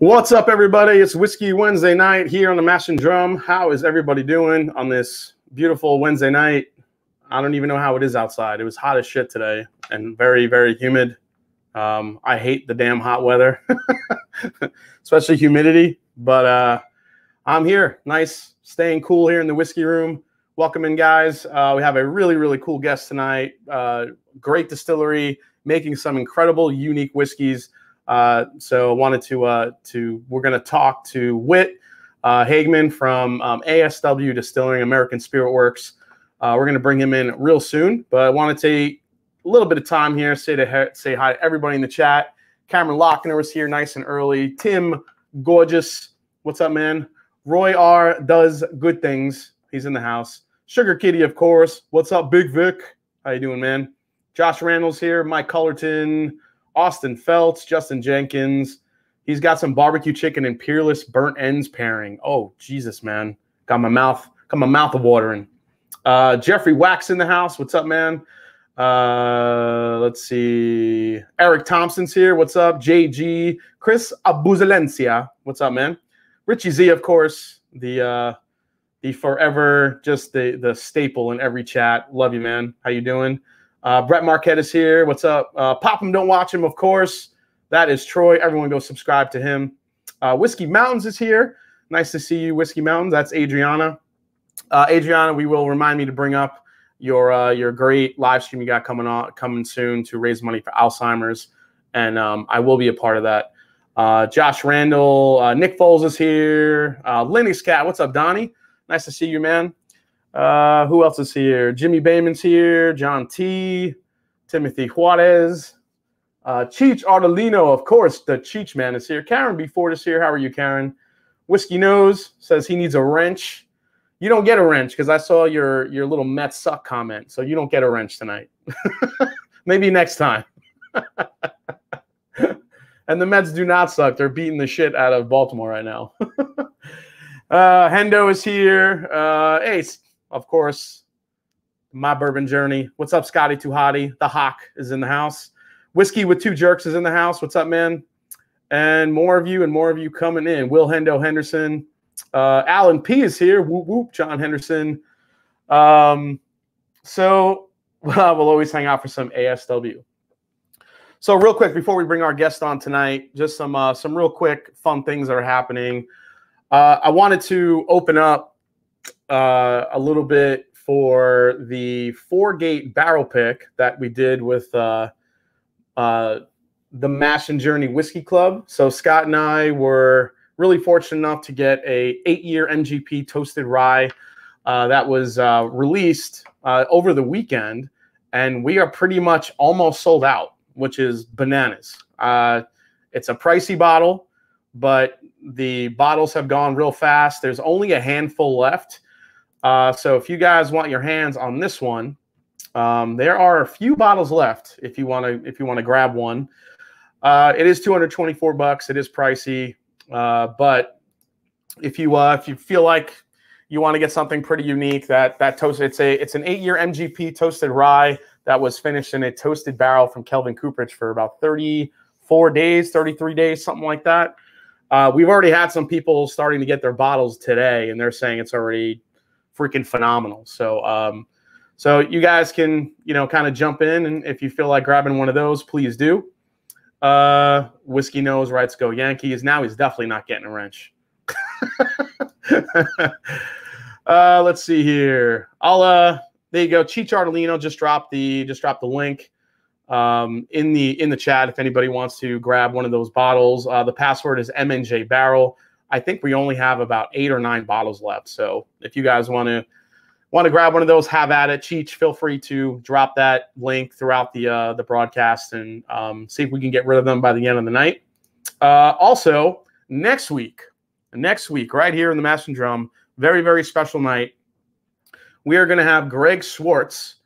What's up, everybody? It's Whiskey Wednesday night here on the Mash and Drum. How is everybody doing on this beautiful Wednesday night? I don't even know how it is outside. It was hot as shit today and very, very humid. Um, I hate the damn hot weather, especially humidity. But uh, I'm here, nice, staying cool here in the whiskey room. Welcome in, guys. Uh, we have a really, really cool guest tonight. Uh, great distillery, making some incredible, unique whiskeys. Uh, so I wanted to uh, to we're going to talk to Whit uh, Hagemann from um, ASW Distilling American Spirit Works. Uh, we're going to bring him in real soon, but I want to take a little bit of time here. Say to say hi to everybody in the chat. Cameron Lochner was here nice and early. Tim, gorgeous. What's up, man? Roy R does good things. He's in the house. Sugar Kitty, of course. What's up, Big Vic? How you doing, man? Josh Randall's here. Mike Cullerton. Austin Feltz, Justin Jenkins. He's got some barbecue chicken and peerless burnt ends pairing. Oh, Jesus, man. Got my mouth, got my mouth watering. Uh, Jeffrey Wax in the house. What's up, man? Uh, let's see. Eric Thompson's here. What's up? JG. Chris Abuzalencia. What's up, man? Richie Z, of course. The uh, the forever just the the staple in every chat. Love you, man. How you doing? Uh, Brett Marquette is here. What's up? Uh, Pop him, don't watch him, of course. That is Troy. Everyone go subscribe to him. Uh, Whiskey Mountains is here. Nice to see you, Whiskey Mountains. That's Adriana. Uh, Adriana, we will remind me to bring up your uh, your great live stream you got coming on coming soon to raise money for Alzheimer's, and um, I will be a part of that. Uh, Josh Randall, uh, Nick Foles is here. Uh, Linux Cat, what's up, Donnie? Nice to see you, man. Uh, who else is here? Jimmy Bayman's here. John T. Timothy Juarez. Uh, Cheech Artolino, of course, the Cheech man is here. Karen B. Ford is here. How are you, Karen? Whiskey Nose says he needs a wrench. You don't get a wrench because I saw your your little Mets suck comment, so you don't get a wrench tonight. Maybe next time. and the Mets do not suck. They're beating the shit out of Baltimore right now. uh, Hendo is here. Uh, Ace, of course, my bourbon journey. What's up, Scotty Tuhati? The Hawk is in the house. Whiskey with two jerks is in the house. What's up, man? And more of you and more of you coming in. Will Hendo Henderson. Uh, Alan P is here. Whoop whoop. John Henderson. Um, so well, we'll always hang out for some ASW. So real quick before we bring our guest on tonight, just some uh, some real quick fun things that are happening. Uh, I wanted to open up uh, a little bit for the four gate barrel pick that we did with uh, uh, the Mash and Journey Whiskey Club. So Scott and I were really fortunate enough to get a eight year MGP toasted rye uh, that was uh, released uh, over the weekend, and we are pretty much almost sold out, which is bananas. It's a pricey bottle, but the bottles have gone real fast. There's only a handful left. Uh, so if you guys want your hands on this one, um, there are a few bottles left. If you want to, if you want to grab one, uh, it is 224 bucks. It is pricey, uh, but if you uh, if you feel like you want to get something pretty unique, that that toast it's a it's an eight year MGP toasted rye that was finished in a toasted barrel from Kelvin Cooperage for about 34 days, 33 days, something like that. Uh, we've already had some people starting to get their bottles today, and they're saying it's already freaking phenomenal. So, um, so you guys can, you know, kind of jump in, and if you feel like grabbing one of those, please do. Uh, Whiskey Nose writes, "Go Yankees." Now he's definitely not getting a wrench. uh, let's see here. I'll uh, there you go. Cheech Artolino just dropped the just dropped the link um, in the in the chat if anybody wants to grab one of those bottles. Uh, the password is MNJ Barrel. I think we only have about eight or nine bottles left. So if you guys want to want to grab one of those, have at it. Cheech, feel free to drop that link throughout the uh, the broadcast and um, see if we can get rid of them by the end of the night. Uh, also, next week, next week, right here in the Mash and Drum, very very special night. We are going to have Greg Swartz,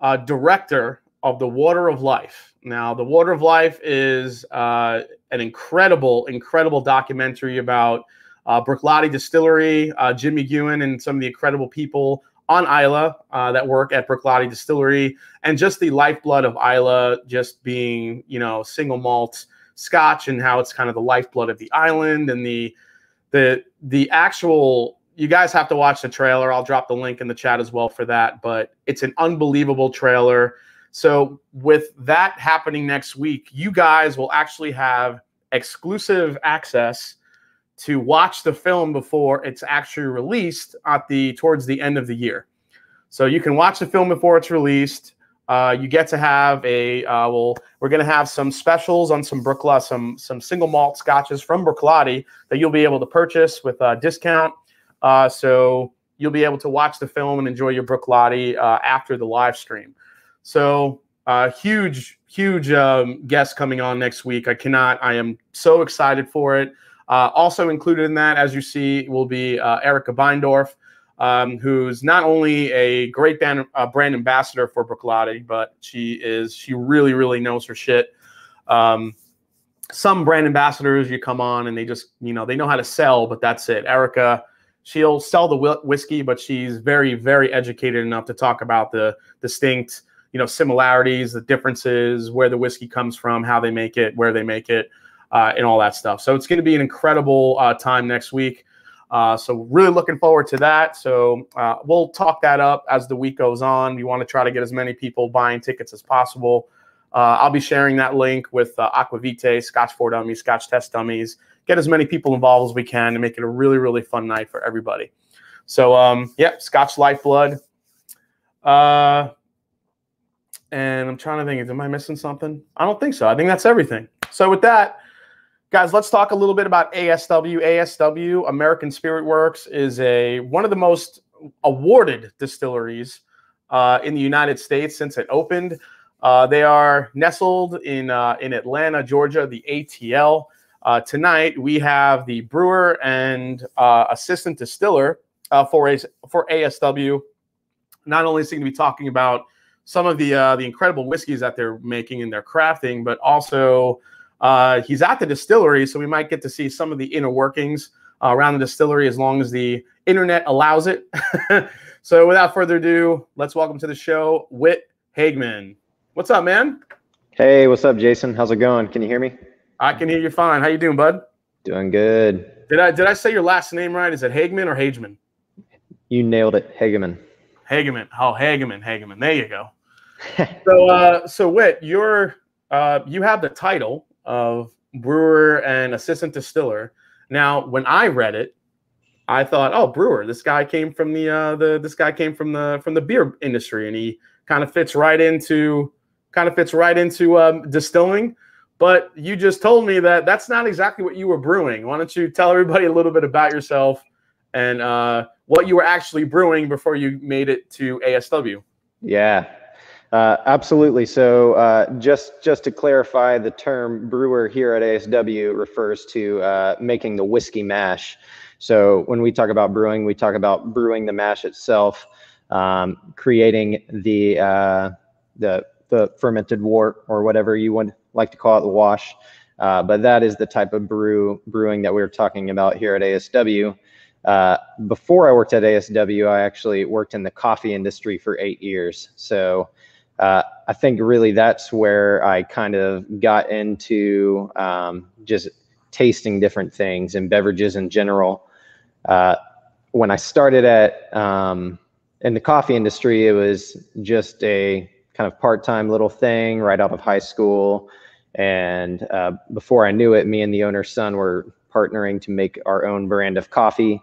uh, director of the Water of Life. Now, the Water of Life is uh, an incredible, incredible documentary about uh, Distillery, uh, Jim McEwan, and some of the incredible people on Islay uh, that work at Bruichladdich Distillery, and just the lifeblood of Islay, just being you know single malt, scotch and how it's kind of the lifeblood of the island and the the the actual you guys have to watch the trailer. I'll drop the link in the chat as well for that, but it's an unbelievable trailer. So with that happening next week, you guys will actually have exclusive access to watch the film before it's actually released at the towards the end of the year. So you can watch the film before it's released. Uh, you get to have a uh, well, we're going to have some specials on some Brookla, some some single malt scotches from Bruichladdich that you'll be able to purchase with a discount. Uh, so you'll be able to watch the film and enjoy your Bruichladdich uh, after the live stream. So uh, huge, huge um, guest coming on next week. I cannot. I am so excited for it. Uh, also included in that, as you see, will be uh, Erica Beindorf, um, who's not only a great band, uh, brand ambassador for Bruichladdich, but she is she really, really knows her shit. Um, some brand ambassadors, you come on and they just, you know, they know how to sell, but that's it. Erica, she'll sell the whiskey, but she's very, very educated enough to talk about the distinct you know similarities, the differences, where the whiskey comes from, how they make it, where they make it, uh, and all that stuff. So it's going to be an incredible uh, time next week. Uh, so really looking forward to that. So uh, we'll talk that up as the week goes on. We want to try to get as many people buying tickets as possible. Uh, I'll be sharing that link with uh, Aquavite, Scotch for Dummies, Scotch Test Dummies. Get as many people involved as we can to make it a really, really fun night for everybody. So, um, yeah, Scotch Lifeblood. Uh, and I'm trying to think, am I missing something? I don't think so. I think that's everything. So with that, guys, let's talk a little bit about ASW. ASW, American Spirit Works, is a one of the most awarded distilleries uh, in the United States since it opened. Uh, they are nestled in uh, in Atlanta, Georgia, the ATL. Uh, tonight we have the brewer and uh, assistant distiller uh, for for ASW. Not only is he going to be talking about some of the uh, the incredible whiskeys that they're making and they're crafting, but also uh, he's at the distillery, so we might get to see some of the inner workings uh, around the distillery as long as the internet allows it. so without further ado, let's welcome to the show Whit Hagemann. What's up, man? Hey, what's up, Jason? How's it going? Can you hear me? I can hear you fine. How you doing, bud? Doing good. Did I did I say your last name right? Is it Hagemann or Hagemann? You nailed it, Hagemann. Hagemann. Oh, Hagemann, Hagemann. There you go. so, uh, so Whit, you're uh, you have the title of brewer and assistant distiller. Now, when I read it, I thought, oh, brewer. This guy came from the uh, the this guy came from the from the beer industry, and he kind of fits right into kind of fits right into um, distilling. But you just told me that that's not exactly what you were brewing. Why don't you tell everybody a little bit about yourself and uh, what you were actually brewing before you made it to ASW? Yeah, uh, absolutely. So, uh, just just to clarify, the term brewer here at ASW refers to uh, making the whiskey mash. So, when we talk about brewing, we talk about brewing the mash itself, um, creating the uh, the the fermented wort or whatever you would like to call it, the wash. Uh, but that is the type of brew brewing that we are talking about here at ASW. Uh, before I worked at ASW, I actually worked in the coffee industry for eight years. So uh, I think really that's where I kind of got into um, just tasting different things and beverages in general. Uh, when I started at um, in the coffee industry, it was just a kind of part-time little thing right out of high school. And uh, before I knew it, me and the owner's son were partnering to make our own brand of coffee.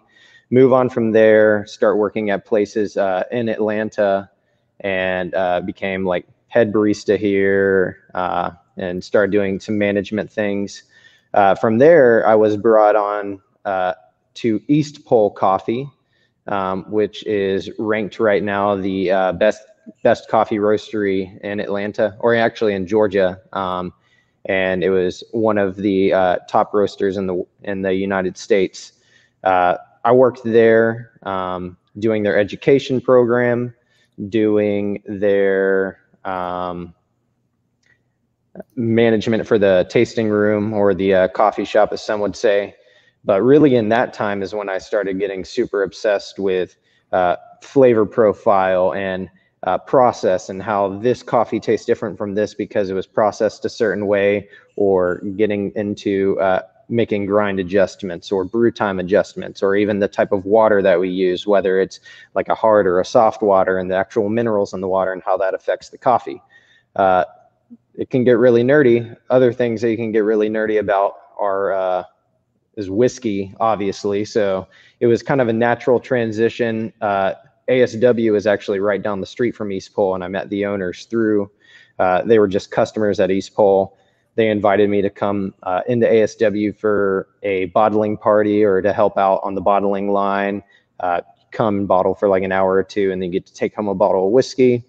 Move on from there, start working at places uh, in Atlanta and uh, became like head barista here uh, and started doing some management things. Uh, from there, I was brought on uh, to East Pole Coffee, um, which is ranked right now the uh, best best coffee roastery in Atlanta, or actually in Georgia. Um, and it was one of the uh, top roasters in the in the United States. I worked there um, doing their education program doing their um, management for the tasting room or the uh, coffee shop, as some would say. But really, in that time is when I started getting super obsessed with uh, flavor profile and uh, process and how this coffee tastes different from this because it was processed a certain way or getting into uh, making grind adjustments or brew time adjustments or even the type of water that we use whether it's like a hard or a soft water and the actual minerals in the water and how that affects the coffee. Uh, it can get really nerdy. Other things that you can get really nerdy about are uh, is whiskey obviously. So it was kind of a natural transition. Uh, asw is actually right down the street from east pole and i met the owners through uh, they were just customers at east pole they invited me to come uh, into ASW for a bottling party or to help out on the bottling line. Uh, come and bottle for like an hour or two, and then get to take home a bottle of whiskey.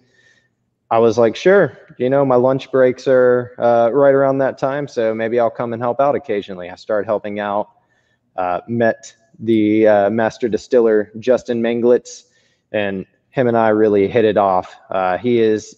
I was like, sure, you know, my lunch breaks are uh, right around that time, so maybe I'll come and help out occasionally. I started helping out. Uh, met the uh, master distiller Justin Manglitz, and him and I really hit it off. Uh, he is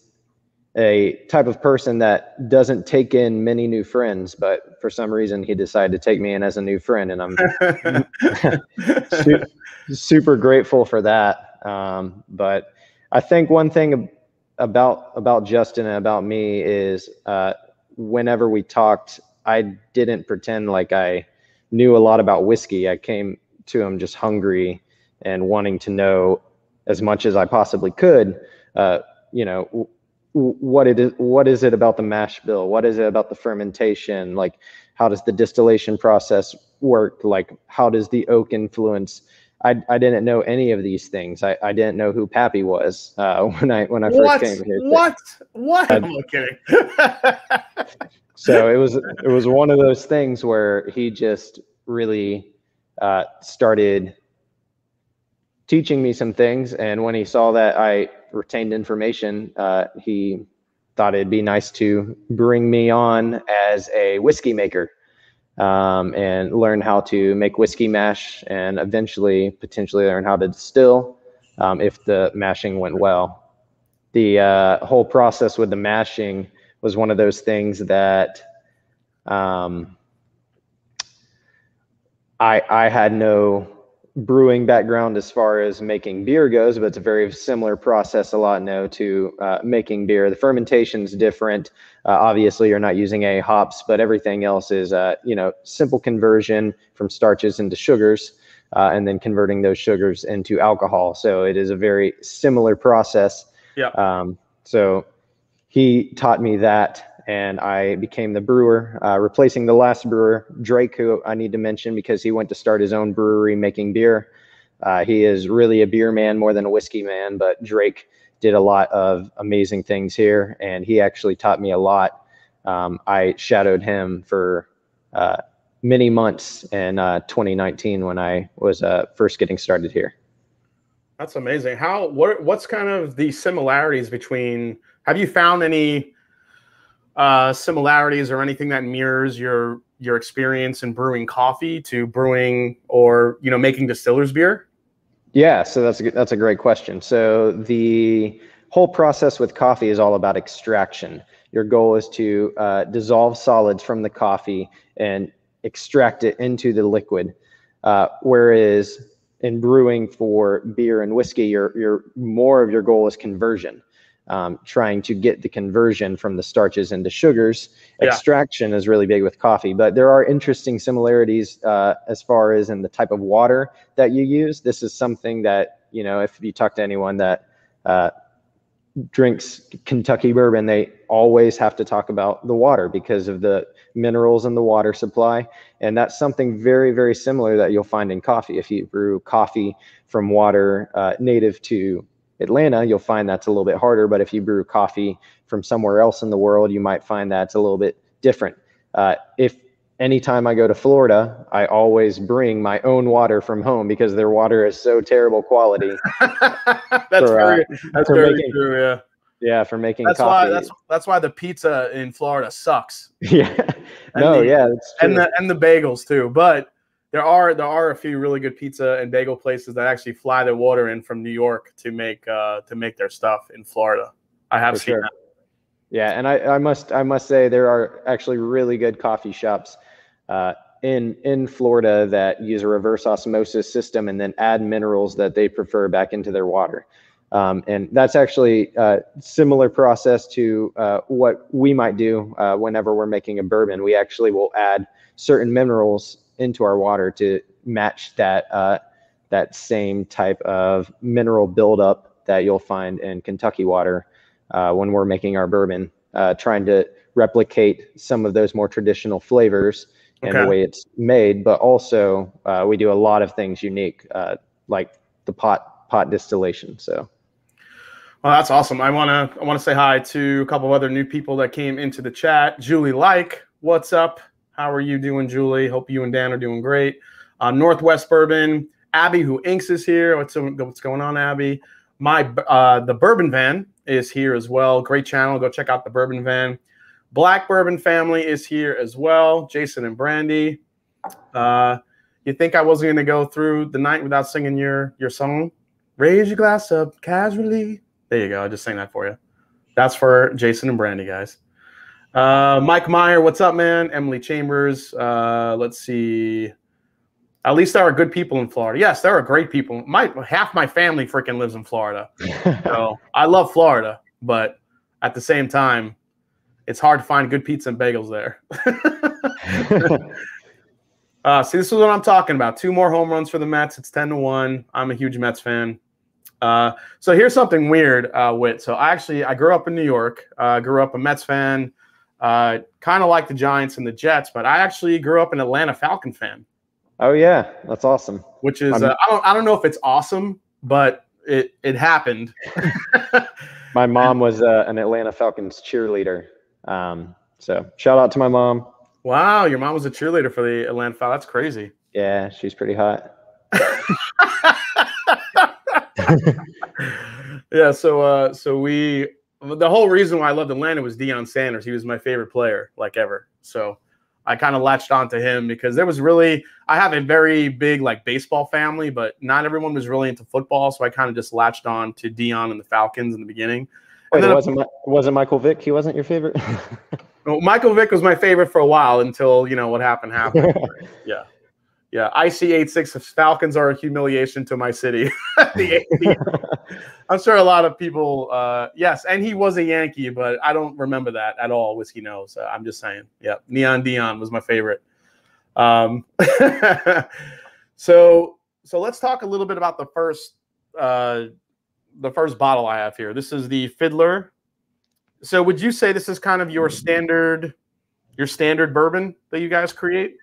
a type of person that doesn't take in many new friends, but for some reason he decided to take me in as a new friend, and I'm super, super grateful for that. Um, but I think one thing about about Justin and about me is uh, whenever we talked, I didn't pretend like I knew a lot about whiskey. I came to him just hungry and wanting to know as much as I possibly could. Uh, you know what it is what is it about the mash bill? What is it about the fermentation? Like how does the distillation process work? Like how does the oak influence? I, I didn't know any of these things. I, I didn't know who pappy was uh, when i when i first what? came here. What? What? I'm kidding. So it was it was one of those things where he just really uh, started teaching me some things and when he saw that i retained information, uh, he thought it'd be nice to bring me on as a whiskey maker um, and learn how to make whiskey mash and eventually potentially learn how to distill um, if the mashing went well. The uh, whole process with the mashing was one of those things that um, I, I had no brewing background as far as making beer goes, but it's a very similar process a lot no to uh, making beer. The fermentation is different. Uh, obviously, you're not using a hops, but everything else is uh, you know simple conversion from starches into sugars, uh, and then converting those sugars into alcohol. So it is a very similar process. Yeah. Um, so he taught me that and I became the brewer, uh, replacing the last brewer, Drake, who I need to mention because he went to start his own brewery making beer. Uh, he is really a beer man more than a whiskey man, but Drake did a lot of amazing things here, and he actually taught me a lot. Um, I shadowed him for uh, many months in uh, 2019 when I was uh, first getting started here. That's amazing. How what what's kind of the similarities between? Have you found any? Uh, similarities or anything that mirrors your your experience in brewing coffee to brewing or you know making distillers beer? Yeah, so that's a, that's a great question. So the whole process with coffee is all about extraction. Your goal is to uh, dissolve solids from the coffee and extract it into the liquid. Uh, whereas in brewing for beer and whiskey, your your more of your goal is conversion um, trying to get the conversion from the starches into sugars. Yeah. Extraction is really big with coffee, but there are interesting similarities uh, as far as in the type of water that you use. This is something that, you know, if you talk to anyone that uh, drinks Kentucky bourbon, they always have to talk about the water because of the minerals in the water supply. And that's something very, very similar that you'll find in coffee. If you brew coffee from water uh, native to Atlanta, you'll find that's a little bit harder. But if you brew coffee from somewhere else in the world, you might find that's a little bit different. Uh, if anytime I go to Florida, I always bring my own water from home because their water is so terrible quality. that's for, very, uh, that's very making, true. Yeah. Yeah, for making that's coffee. why that's that's why the pizza in Florida sucks. Yeah. no, the, yeah, and the and the bagels too. But there are there are a few really good pizza and bagel places that actually fly their water in from New York to make uh, to make their stuff in Florida. I have For seen sure. that. Yeah, and I, I must I must say there are actually really good coffee shops uh, in in Florida that use a reverse osmosis system and then add minerals that they prefer back into their water. Um, and that's actually a similar process to uh, what we might do uh, whenever we're making a bourbon. We actually will add certain minerals into our water to match that uh, that same type of mineral buildup that you'll find in Kentucky water uh, when we're making our bourbon, uh, trying to replicate some of those more traditional flavors and Okay. the way it's made. But also, uh, we do a lot of things unique, uh, like the pot pot distillation. So. Well, that's awesome. I wanna I wanna say hi to a couple of other new people that came into the chat. Julie Like, what's up? How are you doing, Julie? Hope you and Dan are doing great. Uh, Northwest Bourbon, Abby, who inks is here. What's what's going on, Abby? My uh, the Bourbon Van is here as well. Great channel. Go check out the Bourbon Van. Black Bourbon Family is here as well. Jason and Brandy. Uh, you think I wasn't gonna go through the night without singing your your song? Raise your glass up casually. There you go. I just sang that for you. That's for Jason and Brandy, guys. Uh, Mike Meyer, what's up, man? Emily Chambers. Uh, let's see. At least there are good people in Florida. Yes, there are great people. My half my family freaking lives in Florida. So I love Florida, but at the same time, it's hard to find good pizza and bagels there. Uh, see, this is what I'm talking about. Two more home runs for the Mets. It's 10 to 1. I'm a huge Mets fan. Uh, so here's something weird, uh, Whit. So I actually I grew up in New York. Uh, grew up a Mets fan. Uh, kind of like the Giants and the Jets, but I actually grew up an Atlanta Falcon fan, oh yeah, that's awesome. which is uh, I don't I don't know if it's awesome, but it it happened. My mom was uh, an Atlanta Falcons cheerleader. Um, so shout out to my mom. wow, your mom was a cheerleader for the Atlanta Falcons. That's crazy. Yeah, she's pretty hot. yeah, so uh so we the whole reason why I loved Atlanta was Deion Sanders. He was my favorite player, like ever. So I kind of latched onto him because there was really I have a very big like baseball family, but not everyone was really into football. So I kind of just latched on to Deion and the Falcons in the beginning. Wait, And it wasn't wasn't Michael Vick? He wasn't your favorite? Well, Michael Vick was my favorite for a while until you know what happened happened. yeah, yeah. IC 86 Falcons are a humiliation to my city. The- the- I'm sure a lot of people. Uh, yes, and he was a Yankee, but I don't remember that at all. Whiskey Nose. Uh, I'm just saying. Yeah, Neon Deion was my favorite. Um, so so let's talk a little bit about the first uh, the first bottle I have here. This is the Fiddler. So would you say this is kind of your standard your standard bourbon that you guys create?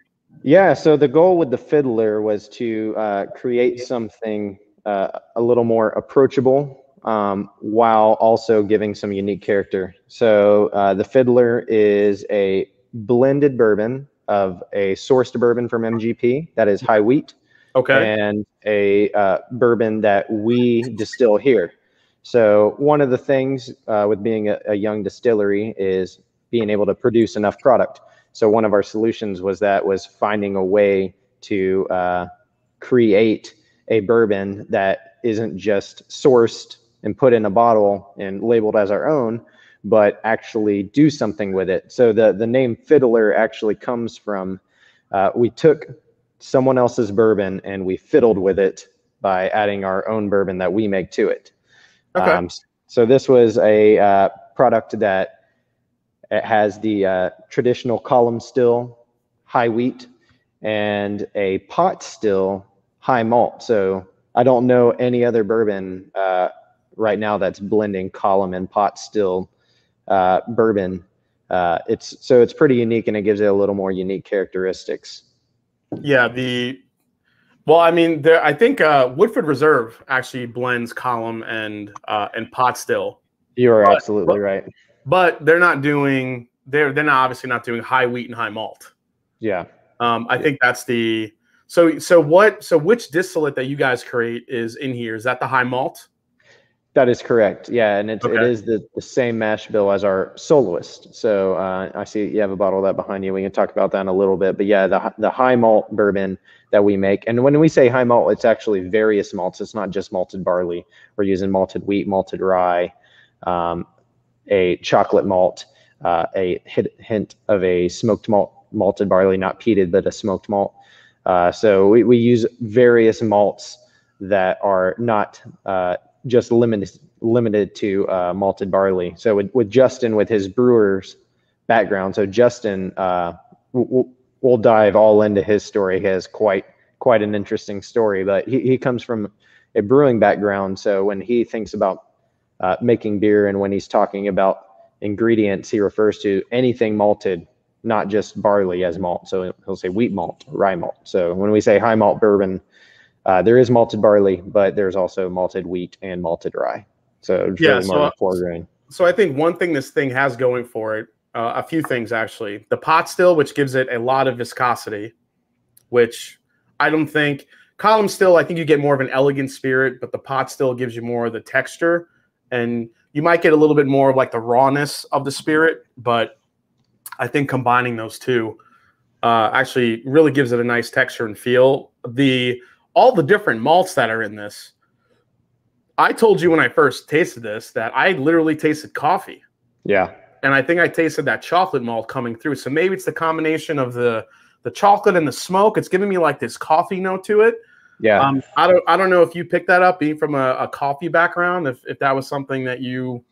Yeah. So the goal with the Fiddler was to uh, create something uh, a little more approachable um, while also giving some unique character. So uh, the Fiddler is a blended bourbon of a sourced bourbon from MGP that is high wheat. Okay. and a uh, bourbon that we distill here. So one of the things uh, with being a, a young distillery is being able to produce enough product. So one of our solutions was that was finding a way to uh, create a bourbon that isn't just sourced and put in a bottle and labeled as our own, but actually do something with it. So the the name Fiddler actually comes from uh, we took someone else's bourbon and we fiddled with it by adding our own bourbon that we make to it. Okay. Um, so this was a uh, product that it has the uh, traditional column still high wheat and a pot still high malt. So I don't know any other bourbon uh, right now that's blending column and pot still uh, bourbon. Uh, it's so it's pretty unique and it gives it a little more unique characteristics. Yeah, the well, I mean, there. I think uh, Woodford Reserve actually blends column and uh, and pot still, You are But- absolutely but- right. but they're not doing. They're they're not obviously not doing high wheat and high malt. Yeah. Um, I think that's the. So so what? So which distillate that you guys create is in here? Is that the high malt? That is correct. Yeah, and it's it Okay. is the, the same mash bill as our soloist. So uh, I see you have a bottle of that behind you. We can talk about that in a little bit. But yeah, the the high malt bourbon that we make, and when we say high malt, it's actually various malts. It's not just malted barley. We're using malted wheat, malted rye, um, a chocolate malt, uh, a hit, hint of a smoked malt, malted barley, not peated, but a smoked malt. Uh, so we, we use various malts that are not uh, just limited limited to uh, malted barley. So with, with Justin, with his brewer's background, so Justin, uh, we'll, we'll dive all into his story. He has quite quite an interesting story, but he, he comes from a brewing background. So when he thinks about uh, making beer and when he's talking about ingredients, he refers to anything malted, not just barley as malt. So he'll say wheat malt, rye malt. So when we say high malt bourbon, uh, there is malted barley, but there's also malted wheat and malted rye. So yeah, really so, four grain. So I think one thing this thing has going for it, uh, a few things actually. The pot still, which gives it a lot of viscosity, which I don't think column still. I think you get more of an elegant spirit, but the pot still gives you more of the texture, and you might get a little bit more of like the rawness of the spirit. But I think combining those two uh, actually really gives it a nice texture and feel. The all the different malts that are in this. I told you when I first tasted this that I literally tasted coffee. Yeah. And I think I tasted that chocolate malt coming through. So maybe it's the combination of the the chocolate and the smoke. It's giving me like this coffee note to it. Yeah. Um, I don't I don't know if you picked that up being from a, a coffee background, if, if that was something that you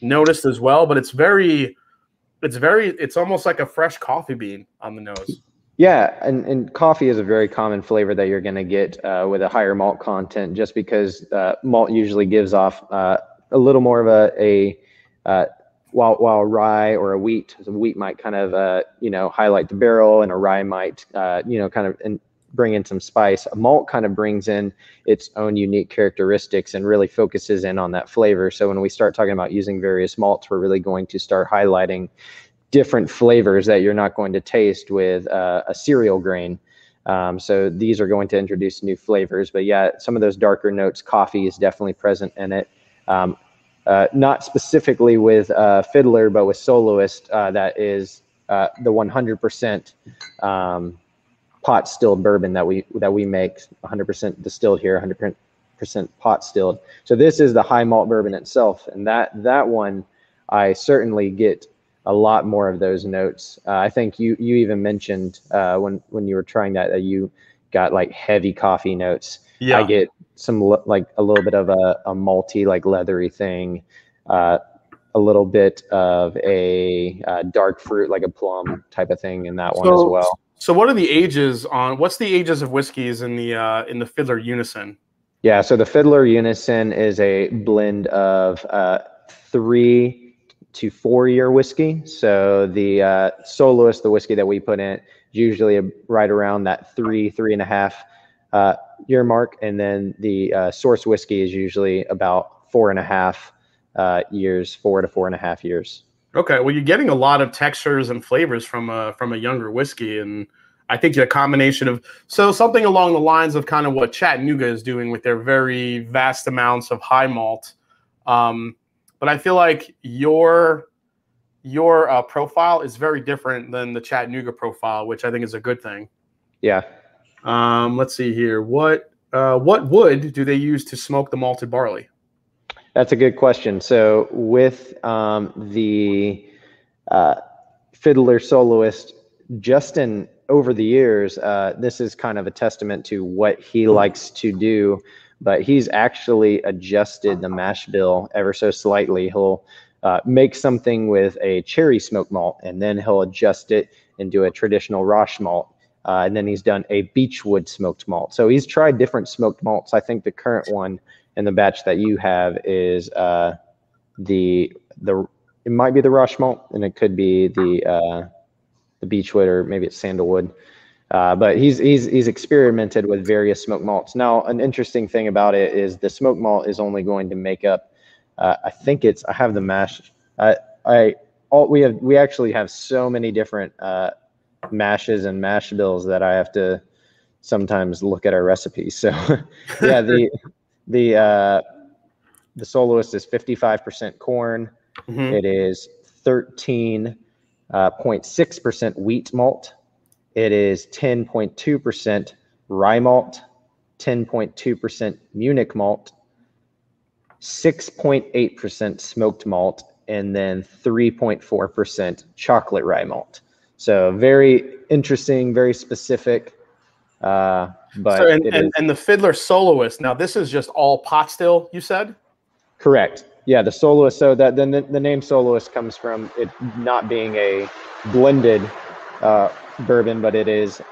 noticed as well, but it's very it's very it's almost like a fresh coffee bean on the nose. Yeah, and, and coffee is a very common flavor that you're going to get uh, with a higher malt content, just because uh, malt usually gives off uh, a little more of a, a uh, while while rye or a wheat, the wheat might kind of uh, you know highlight the barrel, and a rye might uh, you know kind of in, bring in some spice. A malt kind of brings in its own unique characteristics and really focuses in on that flavor. So when we start talking about using various malts, we're really going to start highlighting different flavors that you're not going to taste with uh, a cereal grain. Um, so these are going to introduce new flavors. But yeah, some of those darker notes, coffee is definitely present in it. Um, uh, not specifically with uh, Fiddler, but with Soloist, uh, that is uh, the 100% um, pot stilled bourbon that we that we make 100% distilled here 100% pot stilled. So this is the high malt bourbon itself and that that one i certainly get a lot more of those notes. Uh, i think you you even mentioned uh, when when you were trying that that you got like heavy coffee notes. Yeah. i get some like a little bit of a, a malty like leathery thing uh, a little bit of a uh, dark fruit like a plum type of thing in that so, one as well so what are the ages on what's the ages of whiskeys in the uh, in the Fiddler Unison? Yeah, so the Fiddler Unison is a blend of uh, three to four year whiskey. So the uh, Soloist, the whiskey that we put in, is usually right around that three three and a half uh, year mark, and then the uh, Source whiskey is usually about four and a half uh, years, four to four and a half years. Okay, well, you're getting a lot of textures and flavors from a from a younger whiskey, and I think a combination of so something along the lines of kind of what Chattanooga is doing with their very vast amounts of high malt. Um, but I feel like your your uh, profile is very different than the Chattanooga profile, which I think is a good thing. Yeah. Um, let's see here. What uh, what wood do they use to smoke the malted barley? That's a good question. So with um, the uh, fiddler soloist, Justin, over the years, uh, this is kind of a testament to what he likes to do, but he's actually adjusted the mash bill ever so slightly. He'll uh, make something with a cherry smoked malt, and then he'll adjust it into a traditional Rauch malt. Uh, and then he's done a beechwood smoked malt. So he's tried different smoked malts. I think the current one and the batch that you have is uh, the the it might be the Rauch malt and it could be the uh, the beechwood or maybe it's sandalwood. Uh, but he's he's he's experimented with various smoke malts. Now, an interesting thing about it is the smoke malt is only going to make up. Uh, I think it's I have the mash. I I all we have we actually have so many different uh, mashes and mash bills that I have to sometimes look at our recipes. So yeah, the the uh, the soloist is 55% corn. Mm-hmm. It is 13.6% uh, wheat malt. It is 10.2% rye malt, 10.2% Munich malt, 6.8% smoked malt, and then 3.4% chocolate rye malt. So very interesting, very specific. Uh, but so, and, and, and, the fiddler soloist. Now this is just all pot still. You said. Correct. Yeah, the soloist. So that then the, the name soloist comes from it not being a blended uh, bourbon, but it is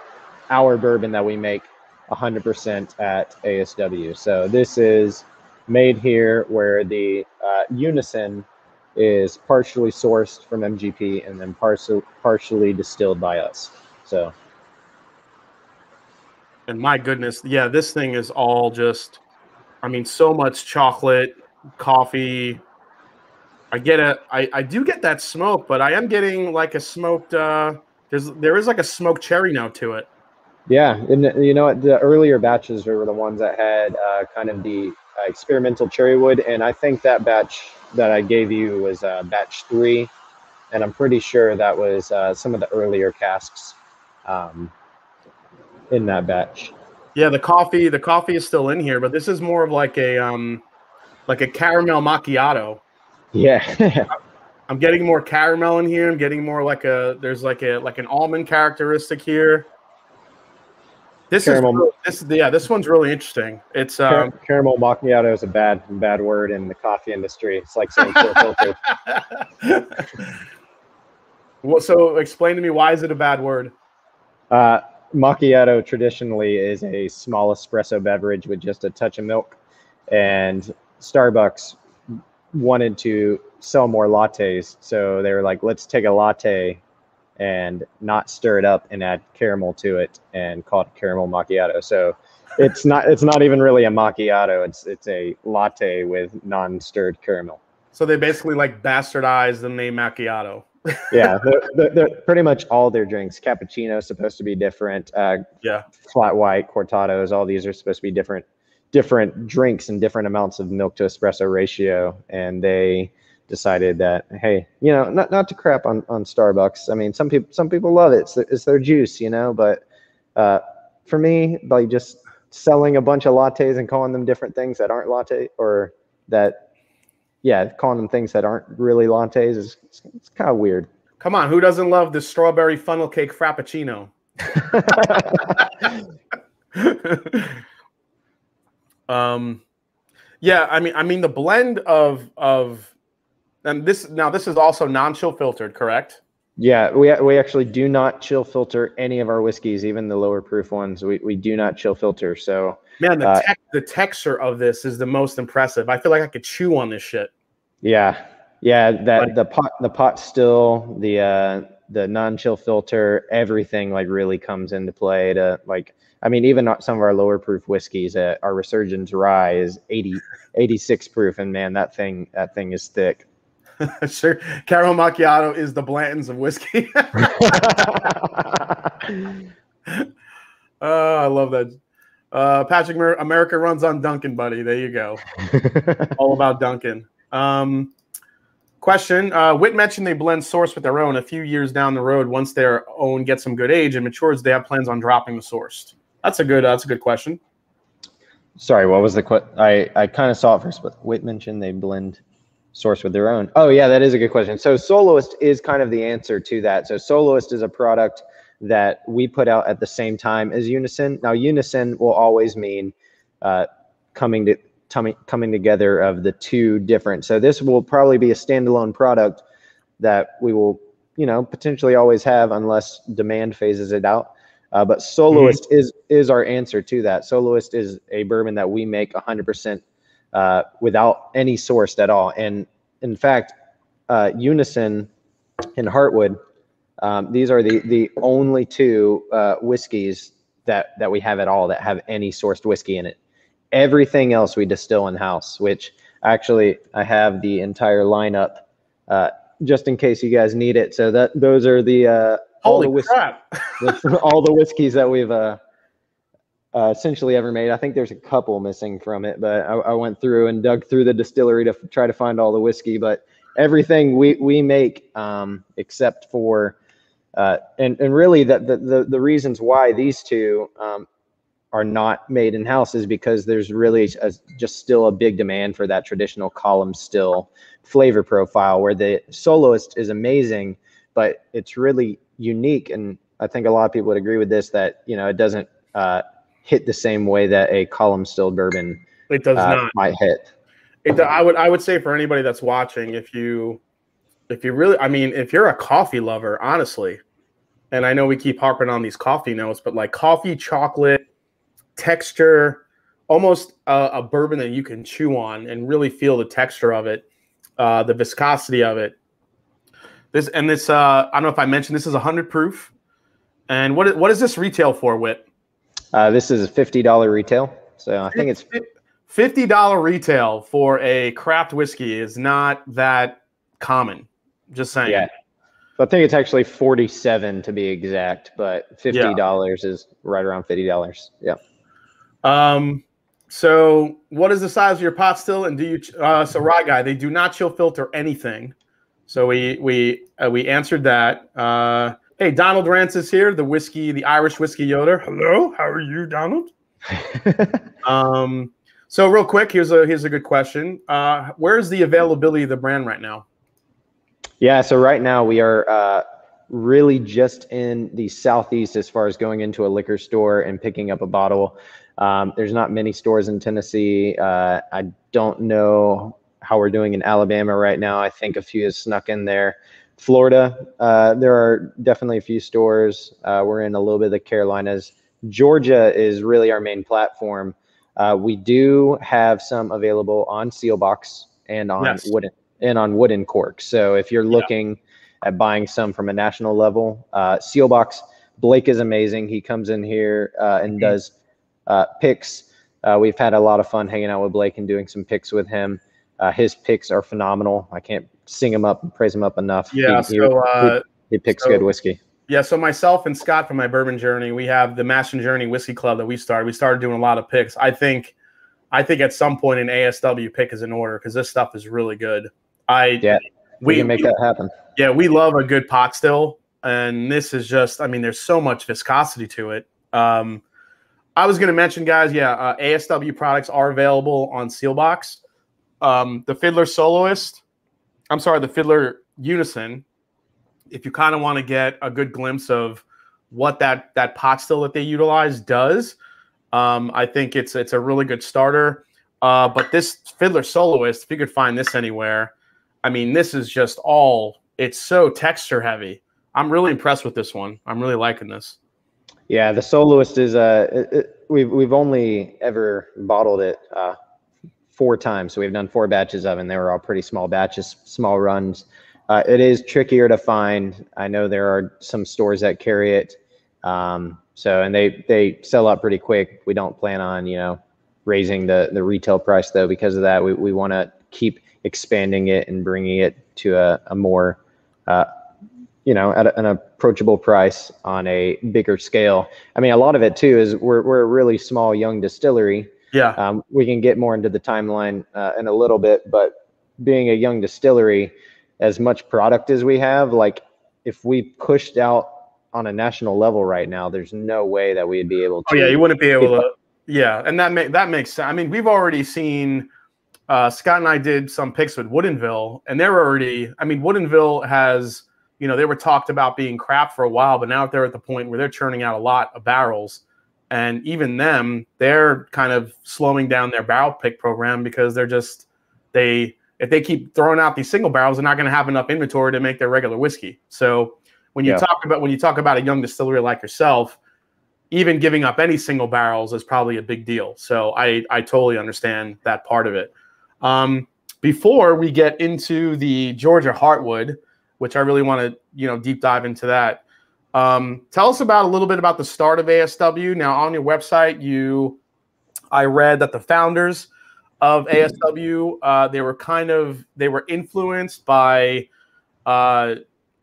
our bourbon that we make 100% at ASW. So this is made here where the uh, unison is partially sourced from MGP and then partially partially distilled by us. So And my goodness, yeah, this thing is all just, I mean, so much chocolate, coffee. I get it. I, I do get that smoke, but I am getting like a smoked. uh There's there is like a smoked cherry note to it. yeah, and you know what? The earlier batches were the ones that had uh, kind of the uh, experimental cherry wood, and I think that batch that I gave you was uh, batch three, and I'm pretty sure that was uh, some of the earlier casks um, in that batch. Yeah, the coffee the coffee is still in here, but this is more of like a um like a caramel macchiato. Yeah, I'm getting more caramel in here. I'm getting more like a there's like a like an almond characteristic here. This Caramel. is this yeah this one's really interesting. It's Car- um caramel macchiato is a bad bad word in the coffee industry. It's like saying filter. well, so explain to me why is it a bad word? Uh, macchiato traditionally is a small espresso beverage with just a touch of milk, and Starbucks wanted to sell more lattes, so they were like, "Let's take a latte and not stir it up and add caramel to it and call it caramel macchiato." So it's not it's not even really a macchiato. It's it's a latte with non-stirred caramel. So they basically like bastardized the name macchiato. Yeah, they're, they're, they're pretty much all their drinks. Cappuccino is supposed to be different. Uh, Yeah. flat white, cortados, all these are supposed to be different, different drinks and different amounts of milk to espresso ratio. And they decided that, hey, you know, not, not to crap on, on Starbucks. I mean, some people, some people love it. It's, their- it's their juice, you know, but uh, for me, like just selling a bunch of lattes and calling them different things that aren't latte or that, yeah, calling them things that aren't really lattes is it's, it's kind of weird. Come on, who doesn't love the strawberry funnel cake frappuccino? um, yeah, I mean, I mean the blend of of and this now this is also non-chill filtered, correct? Yeah, we we actually do not chill filter any of our whiskeys, even the lower proof ones. We we do not chill filter. So Man, the Uh, tec- the texture of this is the most impressive. I feel like I could chew on this shit. Yeah, yeah, that the pot the pot still the uh the non chill filter everything like really comes into play to like I mean even some of our lower proof whiskeys uh, our Resurgens Rye is 80 86 proof and man that thing that thing is thick. sure, caramel macchiato is the Blantons of whiskey. oh, I love that. Uh, Patrick, Mer- America runs on Dunkin', buddy. There you go. All about Dunkin'. Um, question: uh, Whit mentioned they blend source with their own. A few years down the road, once their own gets some good age and matures, they have plans on dropping the sourced. That's a good. that's a good question. Sorry, what was the que- I I kind of saw it first, but Whit mentioned they blend source with their own. Oh yeah, that is a good question. So Soloist is kind of the answer to that. So Soloist is a product that we put out at the same time as Unison. Now Unison will always mean uh, coming to coming coming together of the two different. So this will probably be a standalone product that we will you know potentially always have unless demand phases it out. Uh, but Soloist is is our answer to that. Soloist is a bourbon that we make 100% uh, without any sourced at all. And in fact, uh, Unison and Heartwood, um, these are the the only two uh, whiskeys that that we have at all that have any sourced whiskey in it. Everything else we distill in house. Which actually, I have the entire lineup uh, just in case you guys need it. So that those are the uh, all Holy the whis- the, all the whiskeys that we've uh, uh, essentially ever made. I think there's a couple missing from it, but I, I went through and dug through the distillery to f- try to find all the whiskey. But everything we we make, um, except for, uh, and and really that the, the the reasons why these two um, are not made in house is because there's really a, just still a big demand for that traditional column still flavor profile where the soloist is amazing, but it's really unique and I think a lot of people would agree with this that you know it doesn't uh, hit the same way that a column still bourbon It does uh, not. might hit. it, I would I would say for anybody that's watching, if you if you really, I mean, if you're a coffee lover, honestly, and I know we keep harping on these coffee notes, but like coffee, chocolate, texture, almost a, a bourbon that you can chew on and really feel the texture of it, uh, the viscosity of it. This and this, uh, I don't know if I mentioned this is a hundred proof. And what what is this retail for, Whit? Uh, this is a fifty dollar retail. So I think it's fifty dollar retail for a craft whiskey is not that common. Just saying. Yeah. I think it's actually 47 to be exact, but $50 yeah. is right around $50. Yeah. Um, so what is the size of your pot still? And do you, uh, so Rye Guy, they do not chill filter anything. So we, we, uh, we answered that. Uh, hey, Donald Rance is here, the whiskey, the Irish whiskey Yoder. Hello, how are you, Donald? um, so real quick, here's a, here's a good question. Uh, where's the availability of the brand right now? Yeah, so right now we are uh, really just in the southeast as far as going into a liquor store and picking up a bottle. Um, there's not many stores in Tennessee. Uh, I don't know how we're doing in Alabama right now. I think a few has snuck in there. Florida, uh, there are definitely a few stores. Uh, we're in a little bit of the Carolinas. Georgia is really our main platform. Uh, we do have some available on Seelbach's and on yes. Wooden and on wooden corks. So if you're looking yeah. at buying some from a national level, uh, Seelbach's, Blake is amazing. He comes in here uh, and mm-hmm. does uh, picks. Uh, we've had a lot of fun hanging out with Blake and doing some picks with him. Uh, his picks are phenomenal. I can't sing him up and praise him up enough. Yeah, he, so uh, he, he picks so, good whiskey. Yeah, so myself and Scott from my bourbon journey, we have the Master Journey Whiskey Club that we started. We started doing a lot of picks. I think, I think at some point an ASW pick is in order because this stuff is really good. I yeah, we, we can make that happen. Yeah, we love a good pot still, and this is just. I mean, there's so much viscosity to it. Um, I was going to mention, guys. Yeah, uh, ASW products are available on Seelbach's. Um, the Fiddler Soloist. I'm sorry, the Fiddler Unison. If you kind of want to get a good glimpse of what that that pot still that they utilize does, um, I think it's it's a really good starter. Uh, but this Fiddler Soloist, if you could find this anywhere, I mean, this is just all, it's so texture heavy. I'm really impressed with this one. I'm really liking this. Yeah, the soloist is uh it, it, we've we've only ever bottled it uh four times. So we've done four batches of and they were all pretty small batches, small runs. Uh, it is trickier to find. I know there are some stores that carry it. Um, so and they they sell out pretty quick. We don't plan on, you know, raising the the retail price though because of that. We we want to keep expanding it and bringing it to a, a more, uh, you know, at an approachable price on a bigger scale. I mean, a lot of it too is we're, we're a really small young distillery. Yeah. Um, we can get more into the timeline uh, in a little bit, but being a young distillery, as much product as we have, like if we pushed out on a national level right now, there's no way that we'd be able to. Oh yeah, you wouldn't be able to. Yeah, and that make that makes sense. I mean, we've already seen uh, Scott and I did some picks with Woodinville, and they're already. I mean, Woodinville has, you know, they were talked about being crap for a while, but now they're at the point where they're churning out a lot of barrels, and even them, they're kind of slowing down their barrel pick program because they're just they if they keep throwing out these single barrels, they're not going to have enough inventory to make their regular whiskey. So when you yeah. talk about when you talk about a young distillery like yourself, even giving up any single barrels is probably a big deal. So I I totally understand that part of it. Um, before we get into the Georgia Heartwood, which I really want to you know deep dive into that. Um, tell us about a little bit about the start of ASW. Now on your website, you I read that the founders of ASW uh, they were kind of they were influenced by uh,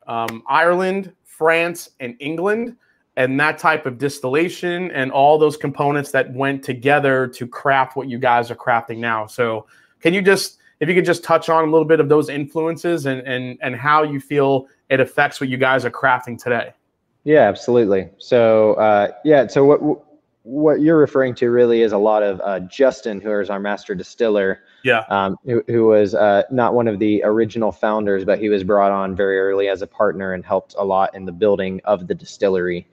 um, Ireland, France, and England, and that type of distillation and all those components that went together to craft what you guys are crafting now. So can you just, if you could just touch on a little bit of those influences and and and how you feel it affects what you guys are crafting today? Yeah, absolutely. So uh, yeah, so what what you're referring to really is a lot of uh, Justin, who is our master distiller. Yeah. Um, who, who was uh, not one of the original founders, but he was brought on very early as a partner and helped a lot in the building of the distillery.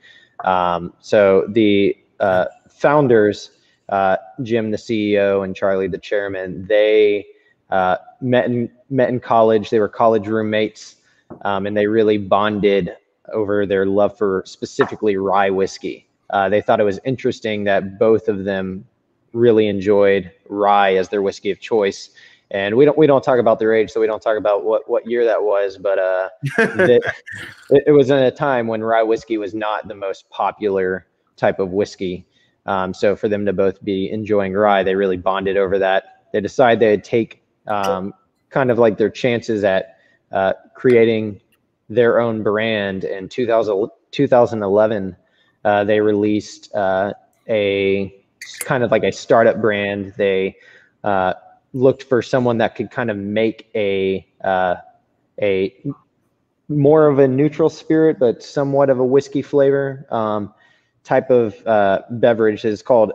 Um, so the uh, founders uh, Jim, the CEO, and Charlie, the chairman, they uh, met in met in college. They were college roommates, um, and they really bonded over their love for specifically rye whiskey. Uh, they thought it was interesting that both of them really enjoyed rye as their whiskey of choice. And we don't we don't talk about their age, so we don't talk about what what year that was. But uh, it, it was in a time when rye whiskey was not the most popular type of whiskey. Um, so for them to both be enjoying rye, they really bonded over that. They decided they'd take um, kind of like their chances at uh, creating their own brand. In 2000, 2011, uh, they released uh, a kind of like a startup brand. They uh, looked for someone that could kind of make a uh, a more of a neutral spirit, but somewhat of a whiskey flavor um, type of uh, beverage. is called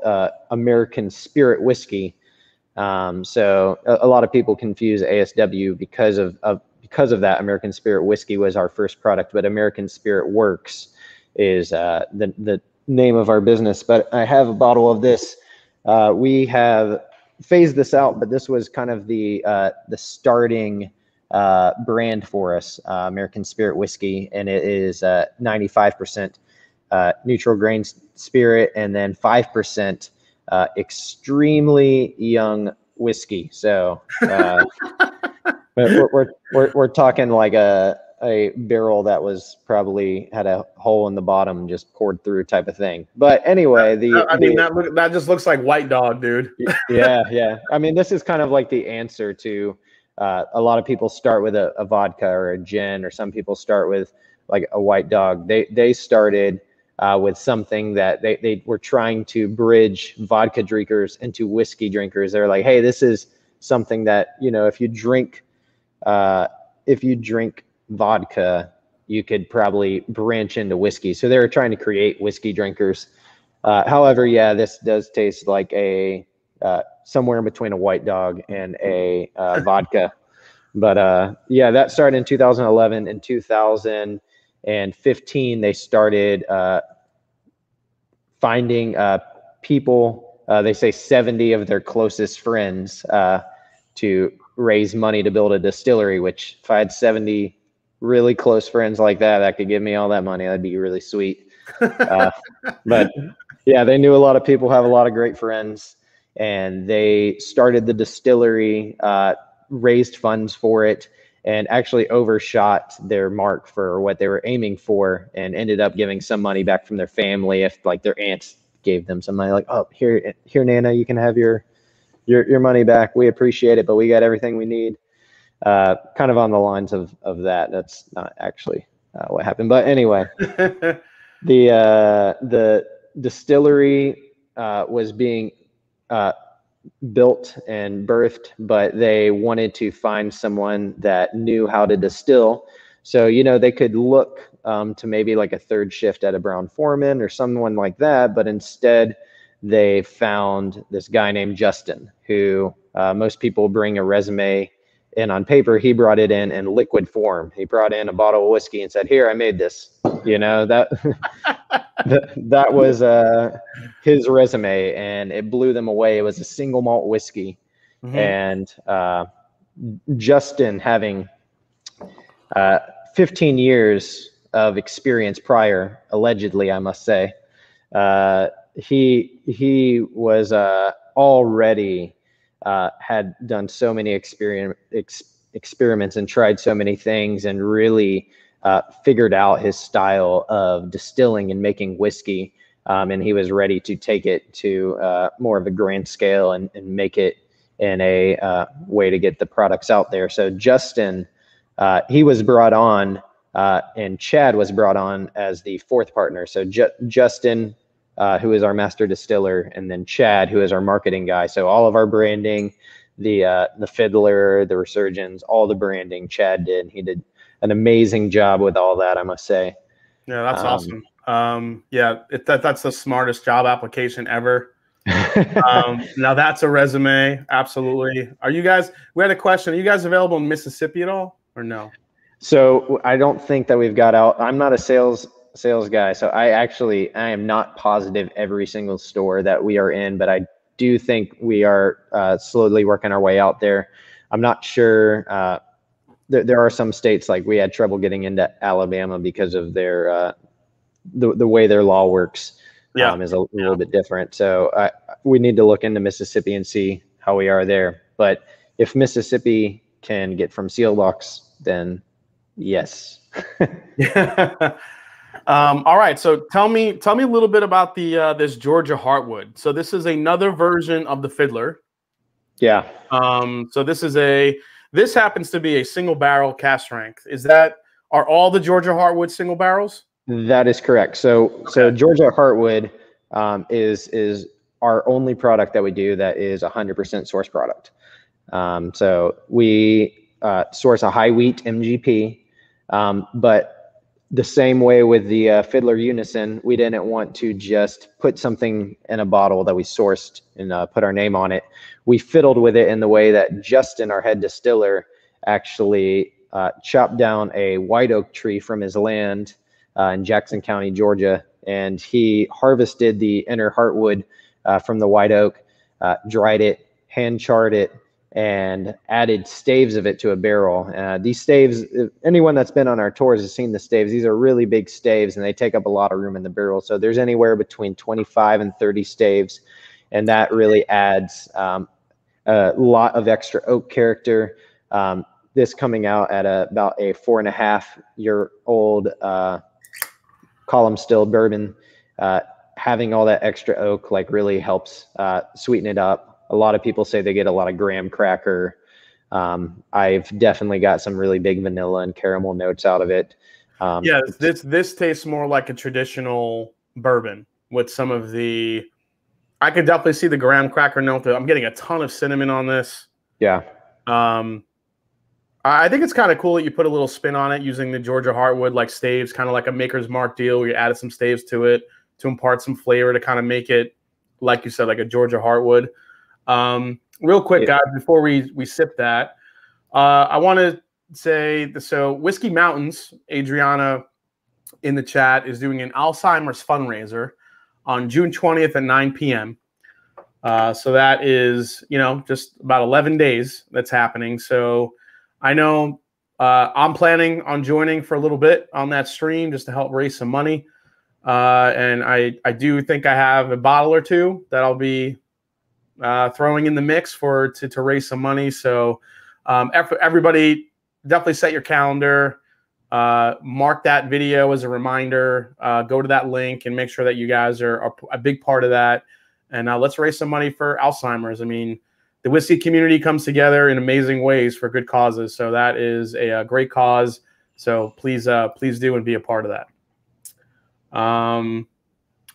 American Spirit Whiskey. Um, so a, a, lot of people confuse ASW because of, of because of that. American Spirit Whiskey was our first product, but American Spirit Works is uh, the the name of our business. But I have a bottle of this. Uh, we have phased this out, but this was kind of the uh, the starting uh, brand for us, uh, American Spirit Whiskey, and it is 95% uh, neutral grain spirit, and then 5% uh, extremely young whiskey. So uh, we're, we're, we're, we're, talking like a, a barrel that was probably had a hole in the bottom just poured through type of thing. But anyway, the I mean the, that look, that just looks like white dog, dude. yeah, yeah. I mean, this is kind of like the answer to uh, a lot of people start with a, a vodka or a gin, or some people start with like a white dog. They they started uh, with something that they, they were trying to bridge vodka drinkers into whiskey drinkers. They're like, hey, this is something that, you know, if you drink, uh, if you drink vodka, you could probably branch into whiskey. So they were trying to create whiskey drinkers. Uh, however, yeah, this does taste like a uh, somewhere in between a white dog and a uh, vodka. But uh, yeah, that started in 2011. In 2000, and 15 they started uh, finding uh, people uh, they say 70 of their closest friends uh, to raise money to build a distillery which if i had 70 really close friends like that that could give me all that money. That'd be really sweet. Uh, but yeah they knew a lot of people have a lot of great friends and they started the distillery uh, raised funds for it and actually overshot their mark for what they were aiming for and ended up giving some money back from their family if like their aunts gave them some money like oh here here nana you can have your your your money back. We appreciate it but we got everything we need. Uh, kind of on the lines of of that. That's not actually uh, what happened. But anyway the uh, the distillery uh, was being uh, built and birthed, but they wanted to find someone that knew how to distill. So, you know, they could look um, to maybe like a third shift at a Brown-Forman or someone like that, but instead they found this guy named Justin, who uh, most people bring a resume in on paper. He brought it in in liquid form. He brought in a bottle of whiskey and said, "Here, I made this." You know that that, that was uh, his resume, and it blew them away. It was a single malt whiskey, mm-hmm. and uh, Justin having uh, 15 years of experience prior, allegedly, I must say, uh, he he was uh, already uh, had done so many experiment ex- experiments and tried so many things, and really uh, figured out his style of distilling and making whiskey. Um, and he was ready to take it to uh, more of a grand scale and, and make it in a uh, way to get the products out there. So Justin, uh, he was brought on, uh, and Chad was brought on as the fourth partner. So Ju- Justin, uh, who is our master distiller, and then Chad, who is our marketing guy. So all of our branding, the the fiddler, the Resurgens, all the branding, Chad did. He did an amazing job with all that, I must say. Yeah, that's um, awesome. Um, yeah, it, that, that's the smartest job application ever. um, now that's a resume. Absolutely. Are you guys, we had a question. Are you guys available in Mississippi at all or no? So I don't think that we've got out. I'm not a sales sales guy. So I actually, I am not positive every single store that we are in, but I do think we are uh, slowly working our way out there. I'm not sure. Uh, there, there are some states like we had trouble getting into Alabama because of their uh, the the way their law works. Yeah. Um, is a, little bit different. So uh, we need to look into Mississippi and see how we are there. But if Mississippi can get from Seelbach's, then yes. Um, all right. So tell me, tell me a little bit about the uh, this Georgia Heartwood. So this is another version of the Fiddler. Yeah. Um, so this is a this happens to be a single barrel cask strength. Is that are all the Georgia Heartwood single barrels? That is correct. So so Georgia Heartwood um, is is our only product that we do that is 100% source product. Um, so we uh, source a high wheat MGP, um, but the same way with the uh, Fiddler Unison, we didn't want to just put something in a bottle that we sourced and uh, put our name on it. We fiddled with it in the way that Justin, our head distiller, actually uh, chopped down a white oak tree from his land uh, in Jackson County, Georgia, and he harvested the inner heartwood uh, from the white oak, uh, dried it, hand charred it, and added staves of it to a barrel. Uh, these staves, anyone that's been on our tours has seen the staves. These are really big staves and they take up a lot of room in the barrel. So there's anywhere between 25 and 30 staves, and that really adds um, a lot of extra oak character. Um, this coming out at a, about a four and a half year old uh, column still bourbon. Uh, having all that extra oak like really helps uh, sweeten it up. A lot of people say they get a lot of graham cracker. Um, I've definitely got some really big vanilla and caramel notes out of it. Um, yeah, this this tastes more like a traditional bourbon with some of the. I could definitely see the graham cracker note. I'm getting a ton of cinnamon on this. Yeah. Um, I think it's kind of cool that you put a little spin on it using the Georgia Heartwood like staves, kind of like a Maker's Mark deal where you added some staves to it to impart some flavor to kind of make it, like you said, like a Georgia Heartwood. Um, real quick, yeah. guys, before we we sip that, uh, I want to say the, so Whiskey Mountains, Adriana in the chat is doing an Alzheimer's fundraiser on June 20th at 9 p.m. Uh, so that is, you know, just about 11 days that's happening. So I know uh, I'm planning on joining for a little bit on that stream just to help raise some money. Uh, and I, I do think I have a bottle or two that I'll be uh, throwing in the mix for to, to raise some money. So um, everybody definitely set your calendar. Uh, mark that video as a reminder. Uh, go to that link and make sure that you guys are, a big part of that. And uh, let's raise some money for Alzheimer's. I mean, the whiskey community comes together in amazing ways for good causes. So that is a, a great cause. So please, uh, please do and be a part of that. Um,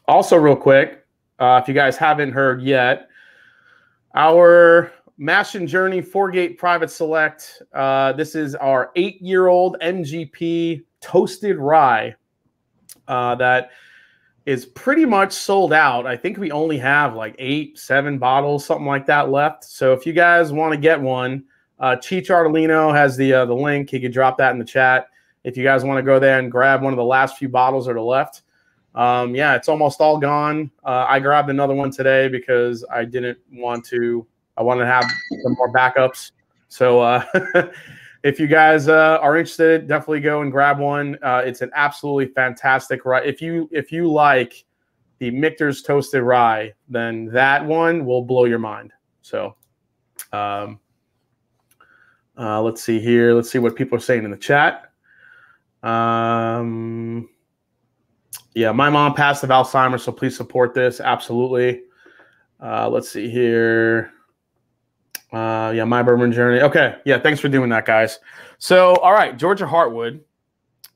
also, real quick, uh, if you guys haven't heard yet, our Mash and Journey Four Gate Private Select. Uh, this is our eight-year-old MGP toasted rye uh, that is pretty much sold out. I think we only have like eight, seven bottles, something like that left. So if you guys want to get one, uh, Cheech has the uh, the link. He could drop that in the chat if you guys want to go there and grab one of the last few bottles that are left. Um, yeah, it's almost all gone. Uh, I grabbed another one today because I didn't want to. I wanted to have some more backups. So uh, if you guys uh, are interested, definitely go and grab one. Uh, it's an absolutely fantastic rye. If you if you like the Michter's toasted rye, then that one will blow your mind. So, um, uh, let's see here. Let's see what people are saying in the chat. Um, yeah, my mom passed of Alzheimer's, so please support this. Absolutely. Uh, let's see here. Uh, yeah, my bourbon journey. Okay, yeah, thanks for doing that, guys. So, all right, Georgia Heartwood.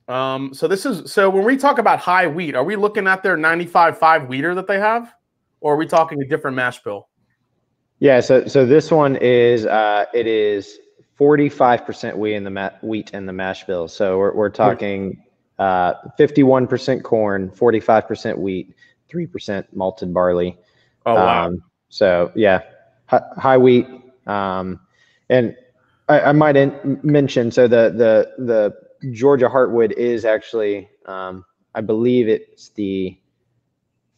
Um, so this is so when we talk about high wheat, are we looking at their 95.5 wheater that they have, or are we talking a different mash bill? Yeah, so so this one is uh, it is 45% wheat in the wheat in the mash bill. So we're we're talking uh, 51% corn, 45% wheat, 3% malted barley. Oh wow. Um, so yeah, high wheat, um, and I, I might in, mention so the the the Georgia Heartwood is actually um, I believe it's the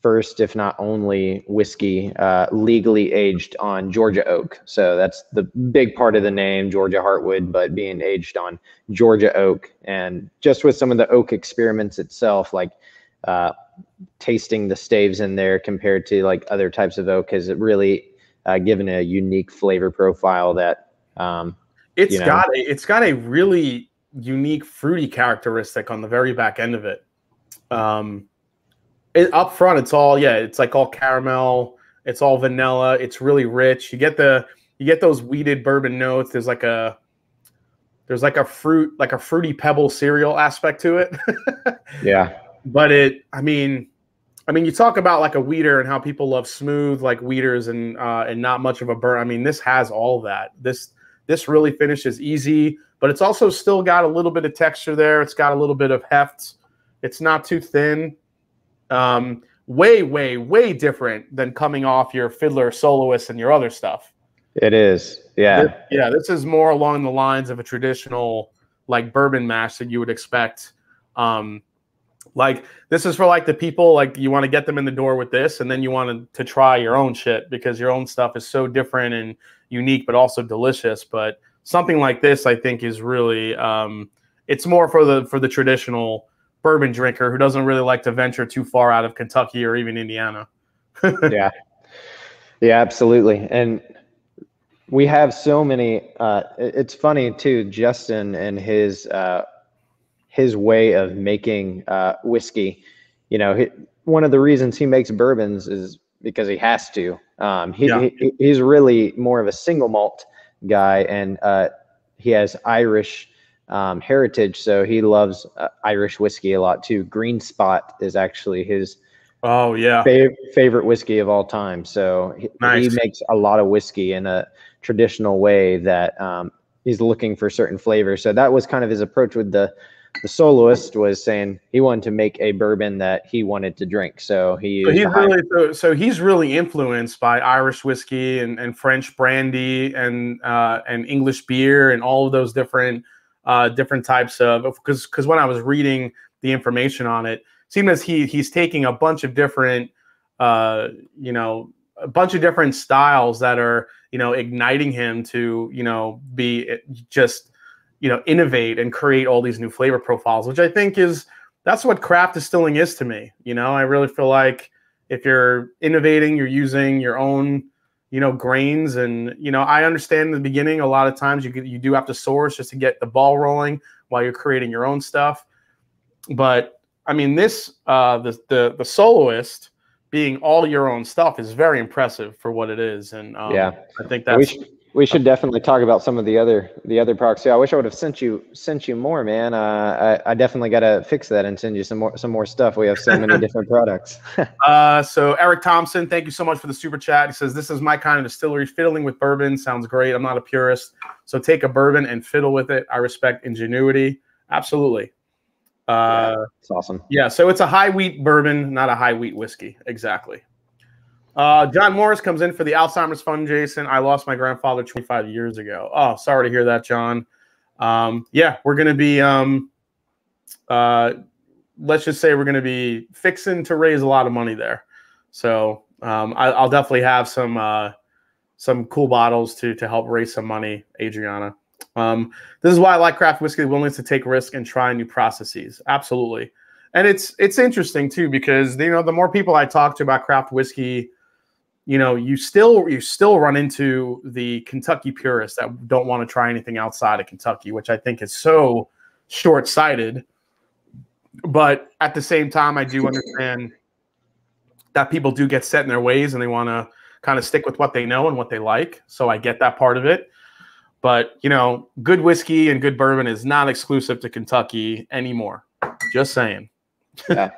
first, if not only, whiskey uh, legally aged on Georgia oak. So that's the big part of the name, Georgia Heartwood, but being aged on Georgia oak. And just with some of the oak experiments itself, like uh, tasting the staves in there compared to like other types of oak, has really uh, given a unique flavor profile that um, it's you know, got a, it's got a really unique fruity characteristic on the very back end of it. Um, it, up front, it's all yeah, it's like all caramel. It's all vanilla. It's really rich. You get the you get those wheated bourbon notes. There's like a there's like a fruit like a fruity pebble cereal aspect to it. yeah, but it. I mean, I mean, you talk about like a wheater and how people love smooth like wheaters and uh, and not much of a burn. I mean, this has all that. This this really finishes easy, but it's also still got a little bit of texture there. It's got a little bit of heft. It's not too thin. Um, way, way, way different than coming off your fiddler soloist and your other stuff. It is. Yeah. This, yeah. This is more along the lines of a traditional like bourbon mash that you would expect. Um, like this is for like the people like you want to get them in the door with this and then you want to, to try your own shit because your own stuff is so different and unique but also delicious but something like this i think is really um, it's more for the for the traditional bourbon drinker who doesn't really like to venture too far out of kentucky or even indiana. Yeah. Yeah absolutely. And we have so many uh, it's funny too justin and his uh, his way of making uh, whiskey. You know he, one of the reasons he makes bourbons is because he has to. Um, he, yeah. he, he's really more of a single malt guy, and uh, he has Irish um, heritage, so he loves uh, Irish whiskey a lot too. Green Spot is actually his oh yeah fav- favorite whiskey of all time. So he, nice. he, makes a lot of whiskey in a traditional way that um, he's looking for certain flavors. So that was kind of his approach with the the soloist was saying he wanted to make a bourbon that he wanted to drink. So he so he's really so, so, he's really influenced by Irish whiskey and, and French brandy and uh, and English beer and all of those different uh, different types of because because when I was reading the information on it, it seemed as he he's taking a bunch of different uh, you know a bunch of different styles that are you know igniting him to you know be just you know innovate and create all these new flavor profiles which i think is that's what craft distilling is to me you know? I really feel like if you're innovating you're using your own you know grains and you know i understand in the beginning a lot of times you you do have to source just to get the ball rolling while you're creating your own stuff. But i mean this uh the the, the soloist being all your own stuff is very impressive for what it is. And um, yeah. I think that's we should definitely talk about some of the other the other products. Yeah, I wish I would have sent you sent you more, man. Uh, I, I definitely got to fix that and send you some more some more stuff. We have so many different products. uh, so Eric Thompson, thank you so much for the super chat. He says this is my kind of distillery. Fiddling with bourbon sounds great. I'm not a purist, so take a bourbon and fiddle with it. I respect ingenuity. Absolutely. Uh, yeah, it's awesome. Yeah, so it's a high wheat bourbon, not a high wheat whiskey. Exactly. Uh, John Morris comes in for the Alzheimer's Fund, Jason. I lost my grandfather 25 years ago. Oh, sorry to hear that, John. Um, yeah, we're going to be, um, uh, let's just say we're going to be fixing to raise a lot of money there. So um, I, will definitely have some uh, some cool bottles to to help raise some money, Adriana. Um, this is why I like craft whiskey, willingness to take risk and try new processes. Absolutely, and it's it's interesting too because you know the more people I talk to about craft whiskey, you know you still you still run into the Kentucky purists that don't want to try anything outside of Kentucky, which I think is so short-sighted. But at the same time, I do understand that people do get set in their ways and they want to kind of stick with what they know and what they like. So I get that part of it. But you know, good whiskey and good bourbon is not exclusive to Kentucky anymore. Just saying. yeah,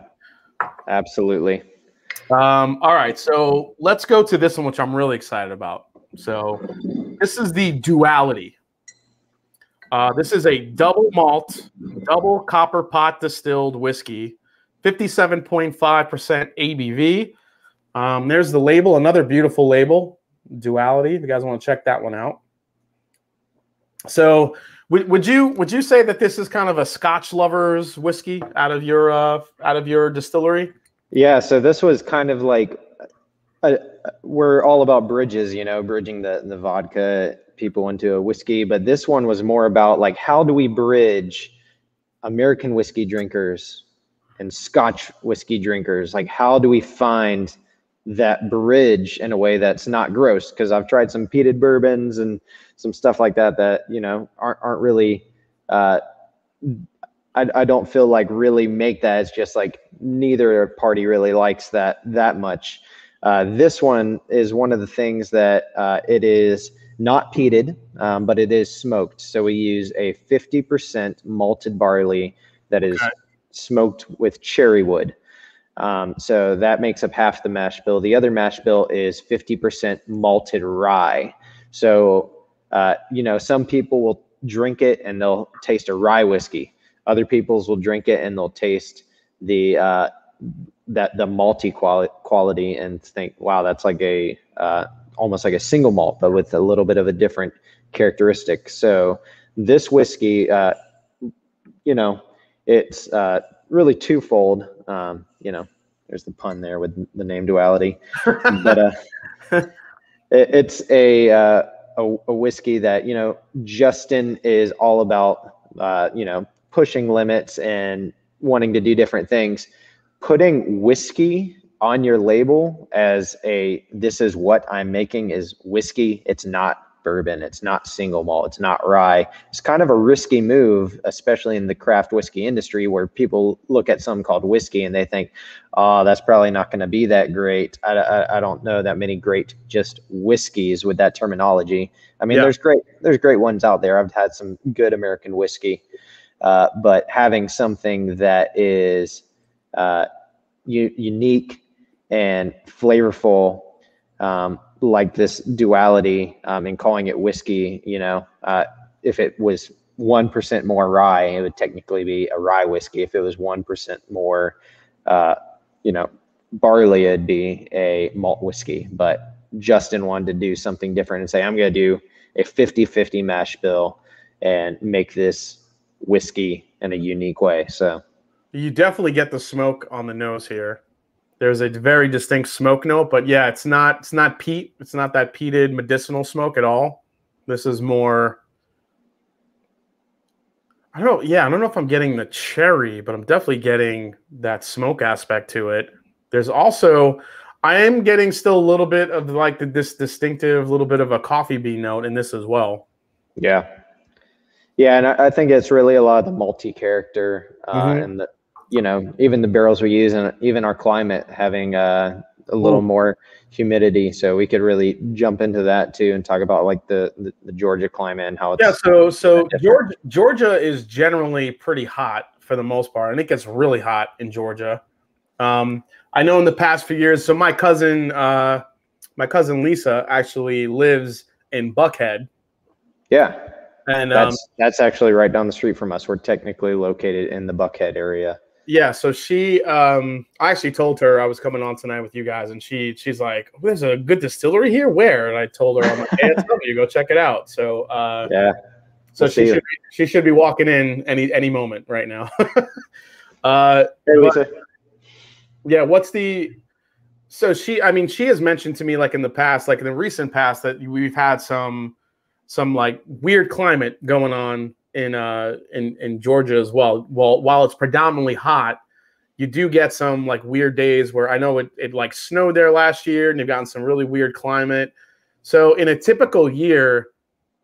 absolutely. Um, all right, so let's go to this one, which I'm really excited about. So this is the duality. Uh, this is a double malt, double copper pot distilled whiskey, 57.5% ABV. Um, there's the label, another beautiful label, duality. If you guys want to check that one out. So would, would you would you say that this is kind of a Scotch lovers whiskey out of your uh, out of your distillery? Yeah, so this was kind of like uh, we're all about bridges, you know, bridging the the vodka people into a whiskey, but this one was more about like how do we bridge American whiskey drinkers and Scotch whiskey drinkers? Like how do we find that bridge in a way that's not gross? Because I've tried some peated bourbons and some stuff like that that you know aren't aren't really. Uh, I, I don't feel like really make that. It's just like neither party really likes that that much. Uh, this one is one of the things that uh, it is not peated, um, but it is smoked. So we use a 50% malted barley that is okay. smoked with cherry wood. Um, so that makes up half the mash bill. The other mash bill is 50% malted rye. So, uh, you know, some people will drink it and they'll taste a rye whiskey. Other people's will drink it and they'll taste the uh, that the malty quali- quality and think, wow, that's like a uh, almost like a single malt, but with a little bit of a different characteristic. So this whiskey, uh, you know, it's uh, really twofold. Um, you know, there's the pun there with the name duality, but uh, it, it's a, uh, a, a whiskey that you know Justin is all about. Uh, you know, pushing limits and wanting to do different things. Putting whiskey on your label as a this is what I'm making is whiskey. It's not bourbon. It's not single malt. It's not rye. It's kind of a risky move, especially in the craft whiskey industry, where people look at something called whiskey and they think, "Oh, that's probably not going to be that great." I, I, I, don't know that many great just whiskeys with that terminology. I mean, yeah. there's great there's great ones out there. I've had some good American whiskey, uh, but having something that is uh, unique and flavorful, um, like this duality, um, and calling it whiskey, you know, uh, if it was 1% more rye, it would technically be a rye whiskey. If it was 1% more, uh, you know, barley, it'd be a malt whiskey. But Justin wanted to do something different and say, I'm going to do a 50 50 mash bill and make this whiskey in a unique way. So you definitely get the smoke on the nose here. There's a very distinct smoke note, but yeah, it's not it's not peat. It's not that peated medicinal smoke at all. This is more. I don't know. Yeah, I don't know if I'm getting the cherry, but I'm definitely getting that smoke aspect to it. There's also I am getting still a little bit of like the, this distinctive little bit of a coffee bean note in this as well. Yeah, yeah, and I, I, think it's really a lot of the multi character uh, mm-hmm. and the, you know, even the barrels we use and even our climate having uh, a little more humidity. So we could really jump into that too and talk about like the, the, the Georgia climate and how it's. Yeah. So, so Georgia, Georgia is generally pretty hot for the most part. and it gets really hot in Georgia. Um, I know in the past few years, so my cousin, uh, my cousin Lisa actually lives in Buckhead. Yeah. And that's um, that's actually right down the street from us. We're technically located in the Buckhead area. Yeah, so she um I actually told her I was coming on tonight with you guys and she she's like, There's a good distillery here? Where? And I told her I'm like, hey, it's you go check it out. So uh Yeah. So we'll she should be, she should be walking in any any moment right now. uh hey, Lisa. Yeah, what's the so she I mean she has mentioned to me like in the past, like in the recent past that we've had some some like weird climate going on in uh in in Georgia as well. Well, while it's predominantly hot, you do get some like weird days where I know it, it like snowed there last year and you've gotten some really weird climate. So in a typical year,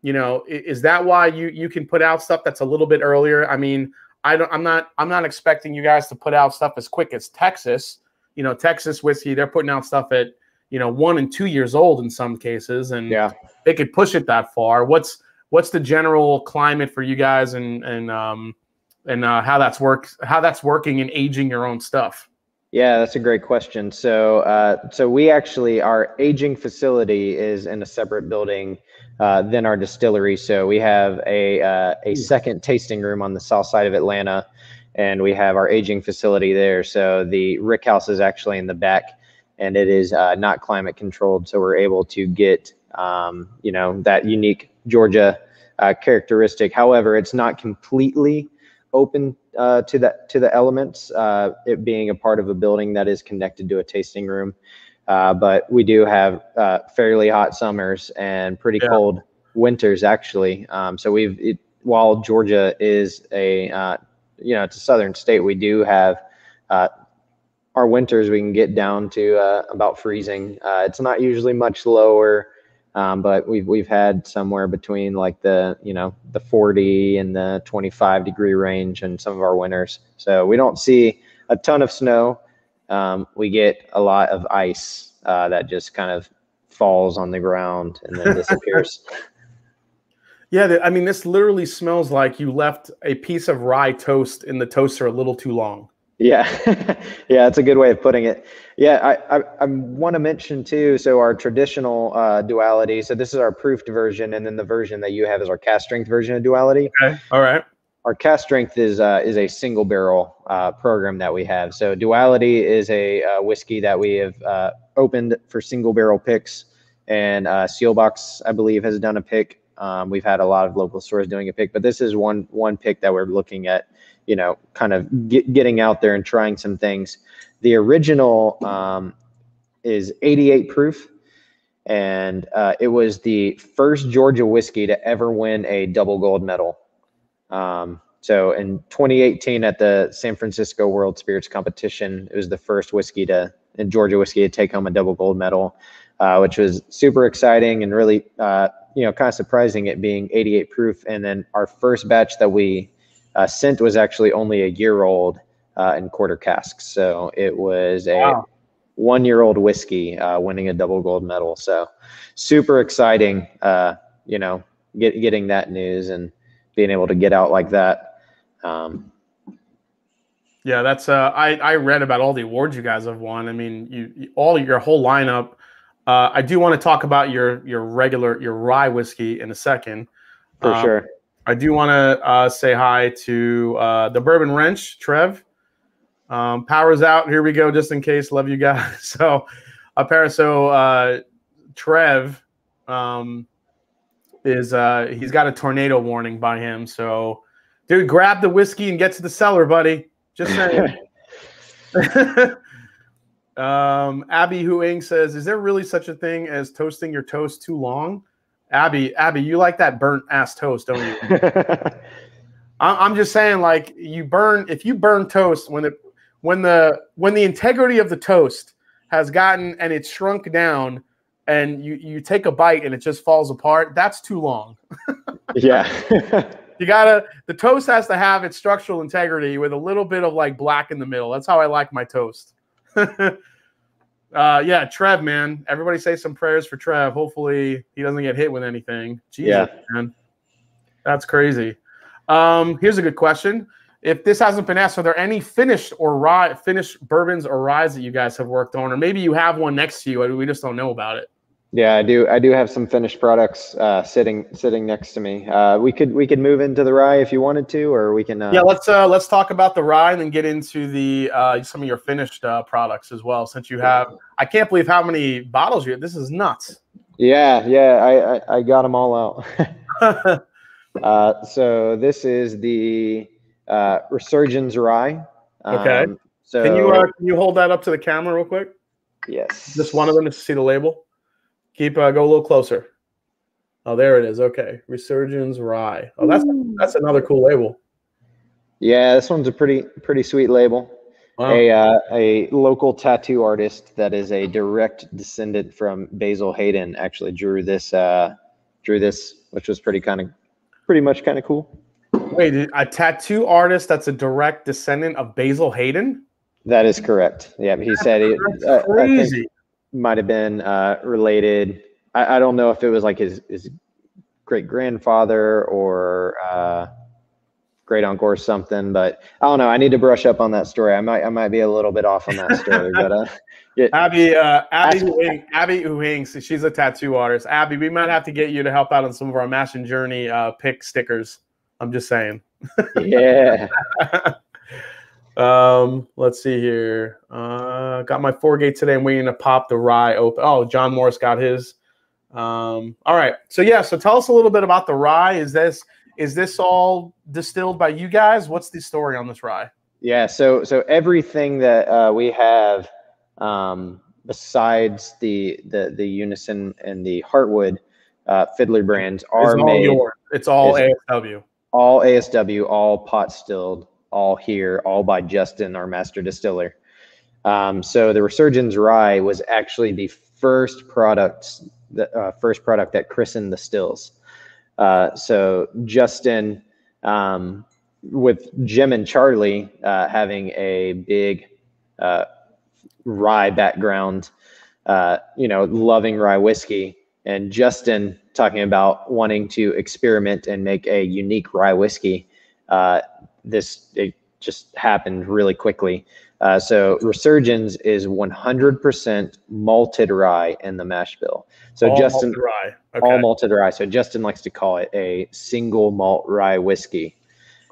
you know, is that why you you can put out stuff that's a little bit earlier? I mean, I don't I'm not I'm not expecting you guys to put out stuff as quick as Texas. You know, Texas whiskey, they're putting out stuff at you know one and two years old in some cases, and yeah, they could push it that far. What's what's the general climate for you guys, and and um and uh, how that's works how that's working in aging your own stuff? Yeah, that's a great question. So, uh, so we actually our aging facility is in a separate building uh, than our distillery. So we have a uh, a second tasting room on the south side of Atlanta, and we have our aging facility there. So the rick house is actually in the back and it is uh, not climate controlled. So we're able to get, um, you know, that unique Georgia uh, characteristic. However, it's not completely open uh, to that to the elements, uh, it being a part of a building that is connected to a tasting room. Uh, but we do have uh, fairly hot summers and pretty Yeah. cold winters, actually. Um, so we've it, while Georgia is a uh, you know it's a southern state, we do have uh, our winters we can get down to uh, about freezing. Uh, it's not usually much lower, um, but we've we've had somewhere between like the you know the 40 and the 25 degree range in some of our winters. So we don't see a ton of snow. Um, we get a lot of ice uh, that just kind of falls on the ground and then disappears. Yeah, I mean, this literally smells like you left a piece of rye toast in the toaster a little too long. Yeah, yeah, that's a good way of putting it. Yeah, I, I, I want to mention too. So our traditional uh, duality. So this is our proofed version, and then the version that you have is our cask strength version of duality. Okay. All right. Our cask strength is uh, is a single barrel uh, program that we have. So duality is a uh, whiskey that we have uh, opened for single barrel picks, and uh, Seelbach's, I believe, has done a pick. Um, we've had a lot of local stores doing a pick, but this is one one pick that we're looking at. You know, kind of get, getting out there and trying some things. The original um, is 88 proof, and uh, it was the first Georgia whiskey to ever win a double gold medal. Um, so in 2018 at the San Francisco World Spirits Competition, it was the first whiskey to in Georgia whiskey to take home a double gold medal, uh, which was super exciting and really uh, you know kind of surprising it being 88 proof. And then our first batch that we uh, sent was actually only a year old uh, in quarter casks. So it was a Wow. one year old whiskey uh, winning a double gold medal. So super exciting, uh, you know, get, getting that news and being able to get out like that. Um, Yeah, that's uh I I read about all the awards you guys have won. I mean, you, you all your whole lineup. Uh, I do want to talk about your your regular your rye whiskey in a second. for Um, sure. I do want to uh, say hi to uh, the Bourbon Wrench, Trev. Um, power's out. Here we go, just in case. Love you guys. So, apparently, so uh, Trev um, is uh, he's got a tornado warning by him. So, dude, grab the whiskey and get to the cellar, buddy. Just saying. um, Abby Huing says, "Is there really such a thing as toasting your toast too long?" Abby, Abby, you like that burnt ass toast, don't you? I'm just saying, like you burn if you burn toast when the when the when the integrity of the toast has gotten and it's shrunk down, and you you take a bite and it just falls apart. That's too long. yeah. You gotta the toast has to have its structural integrity with a little bit of like black in the middle. That's how I like my toast. Uh, yeah, Trev, man. Everybody say some prayers for Trev. Hopefully he doesn't get hit with anything. Jesus, Yeah. man. That's crazy. Um, here's a good question. If this hasn't been asked, are there any finished or rye finished bourbons or ryes that you guys have worked on? Or maybe you have one next to you and we just don't know about it. Yeah, I do. I do have some finished products uh, sitting sitting next to me. Uh, we could we could move into the rye if you wanted to, or we can. Uh, Yeah, let's uh, let's talk about the rye and then get into the uh, some of your finished uh, products as well. Since you have, I can't believe how many bottles you. Have. This is nuts. yeah, yeah. I, I I got them all out. uh, so this is the uh, Resurgens rye. Okay. Um, so can you uh, can you hold that up to the camera real quick? yes, Just one of them to see the label. Keep uh, go a little closer. Oh, there it is. Okay, Resurgens Rye. Oh, that's that's another cool label. Yeah, this one's a pretty pretty sweet label. Wow. A uh, a local tattoo artist that is a direct descendant from Basil Hayden actually drew this uh, drew this, which was pretty kind of pretty much kind of cool. Wait, a tattoo artist that's a direct descendant of Basil Hayden? That is correct. Yeah, he said it. That's uh, I think crazy. Might have been uh, related. I, I don't know if it was like his his great grandfather or uh, great uncle or something, but I don't know. I need to brush up on that story. I might I might be a little bit off on that story, but uh, yeah, Abby, uh, Abby, Abby Huing, she's a tattoo artist. Abby, we might have to get you to help out on some of our Mash and Journey uh, pick stickers. I'm just saying. yeah. um, let's see here. Uh, got my four gate today. I'm waiting to pop the rye open. Oh, John Morris got his. Um, all right. So yeah. So tell us a little bit about the rye. Is this is this all distilled by you guys? What's the story on this rye? Yeah, so so everything that uh, we have, um, besides the the the Unison and the Hartwood uh, Fiddler brands, are it's all made yours. It's all ASW. all ASW, all pot stilled, all here, all by Justin, our master distiller. Um, so the Resurgens Rye was actually the first product, the uh, first product that christened the stills. Uh, so Justin, um, with Jim and Charlie uh, having a big uh, rye background, uh, you know, loving rye whiskey, and Justin talking about wanting to experiment and make a unique rye whiskey. This it just happened really quickly. Uh, so Resurgens is 100% malted rye in the mash bill. So all Justin, malted rye. Okay. all malted rye. So Justin likes to call it a single malt rye whiskey.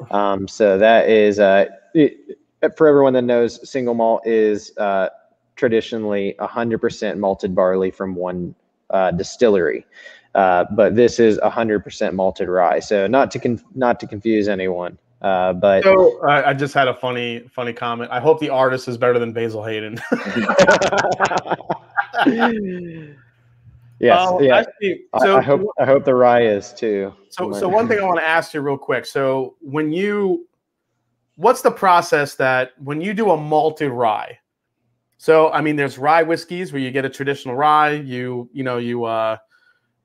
Um, so that is uh, it, for everyone that knows, single malt is uh, traditionally 100% malted barley from one uh, distillery. Uh, but this is 100% malted rye. So not to con- not to confuse anyone. Uh, but So uh, I just had a funny, funny comment. I hope the artist is better than Basil Hayden. yes, Um, yeah. actually, I- so I, hope I hope the rye is too. So, so one thing I want to ask you real quick. So, when you, what's the process that when you do a malted rye? So, I mean, there's rye whiskeys where you get a traditional rye. You, you know, you, uh,